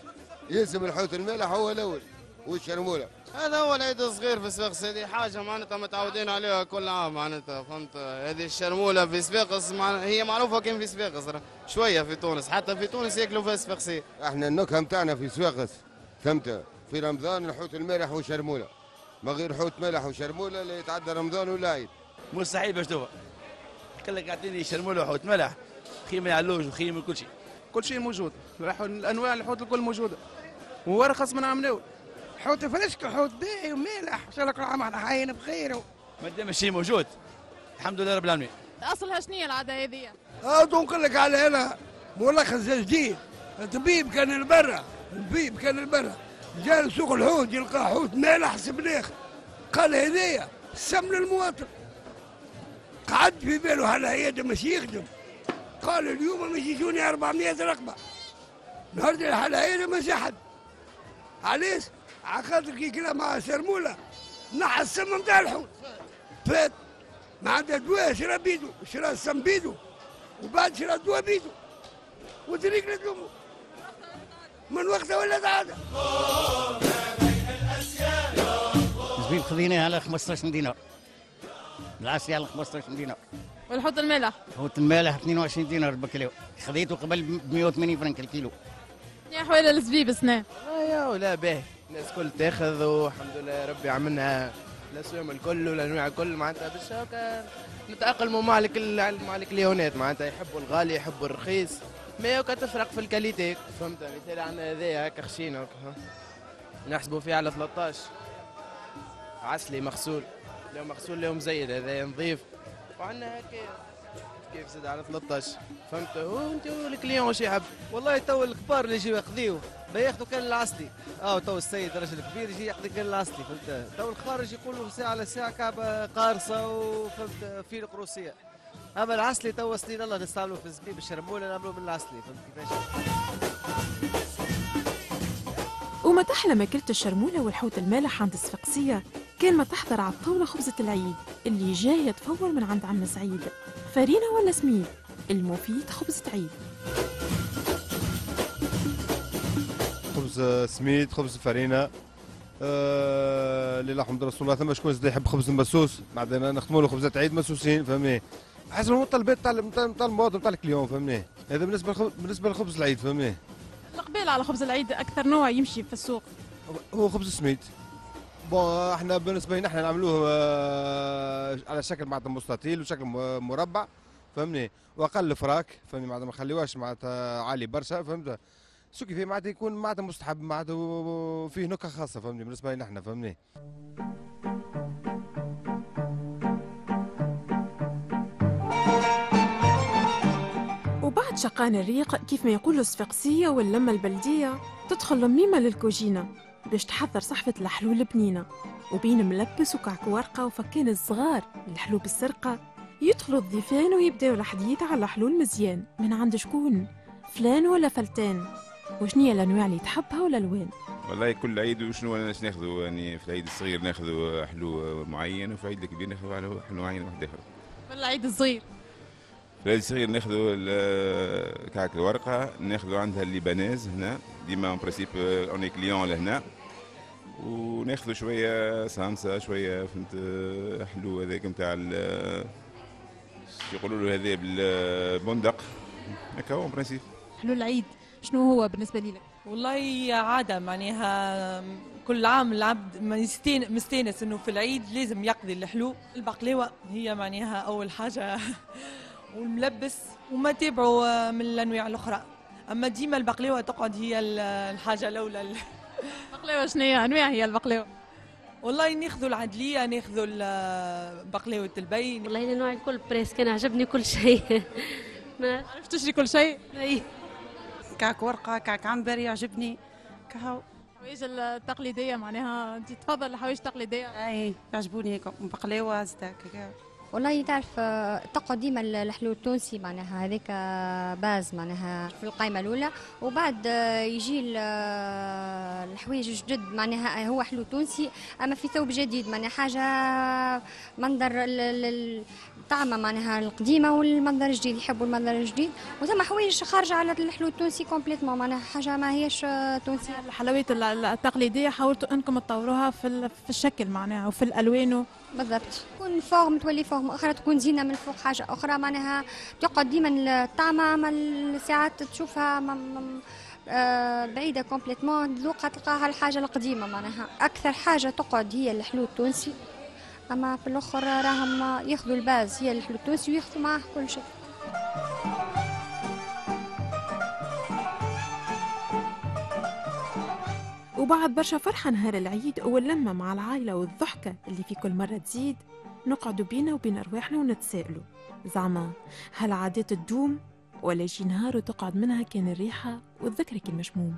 [SPEAKER 40] يلزم الحوت المالح هو الأول. والشرموله
[SPEAKER 43] هذا هو العيد الصغير في صفاقس هذه حاجة معناتها متعودين عليها كل عام معناتها فهمت؟ هذه الشرموله في صفاقس مع... هي معروفة كان في صفاقس راه. شوية في تونس. حتى في تونس ياكلوا فيها صفاقسيه
[SPEAKER 40] إحنا النكهة نتاعنا في صفاقس فهمت؟ في رمضان الحوت المالح وشرموله ما غير حوت مالح وشرموله لا يتعدى رمضان ولا عيد.
[SPEAKER 44] مستحيل باش توا كلك اعطيني شرموله وحوت ملح خير من علوش وخير من كل شيء.
[SPEAKER 45] كل شيء موجود. الأنواع الحوت الكل موجودة. وارخص من عام الأول
[SPEAKER 42] حوت فريسك حوت باهي ومالح ان شاء الله كل عام إحنا حيين بخير
[SPEAKER 44] ما دام الشيء موجود. الحمد لله رب العالمين.
[SPEAKER 46] اصلها شنية العادة هذه؟
[SPEAKER 41] آه نقول لك على هنا. ملخص جديد. الطبيب كان البرة الطبيب كان البرة جاء لسوق الحوت يلقى حوت مالح سبناخ قال هذايا سم للمواطن قعد في باله هلا هي مش يخدم قال اليوم مش يجوني 400 رقبة. نهار الحلا هي ما حد علاش؟ على خاطر كي كلا مع سرمولة. نحى السم نتاع الحوت. فات. ما عندها دواء شرا بيدو شرا السم بيدو. وبعد شرا الدواء بيدو. وطريق لدلومه من وقتها ولا عادة
[SPEAKER 47] زبيب خذيناه على 15 دينار العسل على 15 دينار.
[SPEAKER 46] والحوت المالح
[SPEAKER 47] حوت المالح 22 دينار بالكيلو خذيته قبل ب 180 فرنك الكيلو.
[SPEAKER 46] يا حوالي الزبيب سنة
[SPEAKER 44] يا ولا باهي الناس كل تاخذ والحمد لله ربي عملنا. الاسهم الكل والأنواع الكل معناتها باش هكا نتاقلموا مع الكل مع ال clientèle معناتها. يحبوا الغالي يحبوا الرخيص. ما هكا تفرق في ال qualité. فهمت مثال عندنا هذايا هكا خشين هكا ها. نحسبوا فيه على 13 عسلي مغسول. لو مغسول لو مزيد هذا نظيف وعندنا هكا كيف زاد على 13 فهمت؟ وانت ال client واش يحب
[SPEAKER 48] والله تو الكبار اللي يجيو ياخذيوه بياخذوا كان العسلي آه تو السيد الرجل الكبير يجي ياخذ كان العسلي فهمت؟ تو الخارج يقولوا ساعة على ساعة كعبة قارصة وفهمت؟ في القروسية. أما العسلي تو سنين الله نستعملوه في الزبيب الشرمولة نعملوه من العسلي فهمت كيفاش؟
[SPEAKER 39] وما تحلى ماكلة الشرمولة والحوت المالح عند الصفاقسية كان ما تحضر على الطاولة خبزة العيد اللي جاية تفور من عند عم سعيد فرينة ولا سميد المفيد خبزة عيد
[SPEAKER 49] خبز سميد خبز فرينه آه اللي لحم رسول الله ثم شكون زاد يحب خبز مبسوس بعدين نخدموا له خبزات عيد مسوسين فهمني حسب المطلبات تاع تاع المواطن تاع ال client فهمني هذا بالنسبة بالنسبة لخبز العيد فهمني
[SPEAKER 46] القبيل على خبز العيد أكثر نوع يمشي في السوق.
[SPEAKER 49] هو خبز سميد bon إحنا بالنسبة لنا إحنا نعملوه آه، على شكل معناتها مستطيل وشكل مربع فهمني؟ وأقل فراك فهمني؟ معناتها ما نخليوهاش معناتها عالي برشا فهمت؟ شو كيف معناتها يكون معناتها مستحب معناتها وفيه نكهة خاصة فهمني؟ بالنسبة لنا إحنا فهمني؟
[SPEAKER 39] شقان الريق كيف ما يقولوا الصفاقسية واللمة البلدية تدخل لميمة للكوجينة باش تحضر صحفة الحلول البنينة وبين ملبس وكعك ورقة وفكان الصغار الحلوب السرقة يدخلوا الضيفان ويبداو الحديث على الحلول مزيان. من عند شكون؟ فلان ولا فلتان؟ وشنية الأنواع اللي تحبها ولا الألوان
[SPEAKER 50] والله كل عيد وشنو أنا ناخذوا؟ يعني في العيد الصغير ناخذوا حلو معين وفي العيد الكبير ناخذوا على حلو معين واحد آخر.
[SPEAKER 46] ولا العيد الصغير.
[SPEAKER 50] في العيد الصغير ناخذوا كعك الورقة ناخذوا عندها ال libanaise هنا. ديما en principe on est client لهنا وناخذوا شوية سامسة شوية فهمت حلو هذاك نتاع يقولوا له هذا بالبندق. هكا هو principe.
[SPEAKER 46] حلول العيد. شنو هو بالنسبة لي لك؟
[SPEAKER 51] والله عادة معناها كل عام العبد مستانس إنه في العيد لازم يقضي الحلو. البقلاوة هي معناها أول حاجة. والملبس وما تابعوا من الأنواع الأخرى. أما ديما البقلاوة تقعد هي ال- الحاجة الأولى. ال-
[SPEAKER 46] بقلاوه شنو هي أنواع هي البقلاوة.
[SPEAKER 51] والله ناخذوا العدلية ناخذوا ال- بقلاوة البين
[SPEAKER 52] والله نوع الكل presque أنا عجبني كل شيء. ما
[SPEAKER 46] عرفت تشري كل شيء؟
[SPEAKER 52] إي.
[SPEAKER 53] كعك ورقة كعك عنبر يعجبني. كهو.
[SPEAKER 46] الحوايج التقليدية معناها أنت تفضل الحوايج التقليدية.
[SPEAKER 53] إي يعجبوني هيك بقلاوة زدك
[SPEAKER 54] والله تعرف آه، تقعد ديما الحلو التونسي معناها هذاك آه، باز معناها في القائمة الأولى. وبعد آه، يجي ال- آه، الحوايج الجدد معناها هو حلو تونسي. أما في ثوب جديد معناها حاجة منظر ال- ال- ال- الطعمة معناها القديمة والمنظر الجديد يحبوا المنظر الجديد. وثم حوايج خارجة على الحلو التونسي complètement معناها حاجة ما هيش آه، تونسية
[SPEAKER 46] الحلويات ال- التقليدية حاولتوا إنكم تطوروها في الشكل معناها وفي الألوان
[SPEAKER 54] بالضبط. تكون forme تولي forme أخرى تكون زينة من فوق حاجة أخرى معناها تقعد ديما الطعمه ما الساعات تشوفها آه، بعيدة complètement تذوقها تلقاها الحاجة القديمة معناها. أكثر حاجة تقعد هي الحلو التونسي. أما في الآخر راهم ياخذوا ال base هي الحلو التونسي وياخذوا معاه كل شيء.
[SPEAKER 39] وبعد برشا فرحة نهار العيد واللمة مع العائلة والضحكة اللي في كل مرة تزيد نقعدوا بينا وبين أرواحنا ونتسائلوا زعما هل عادات تدوم ولا يجي نهار وتقعد منها كان الريحة والذكرى كي المشموم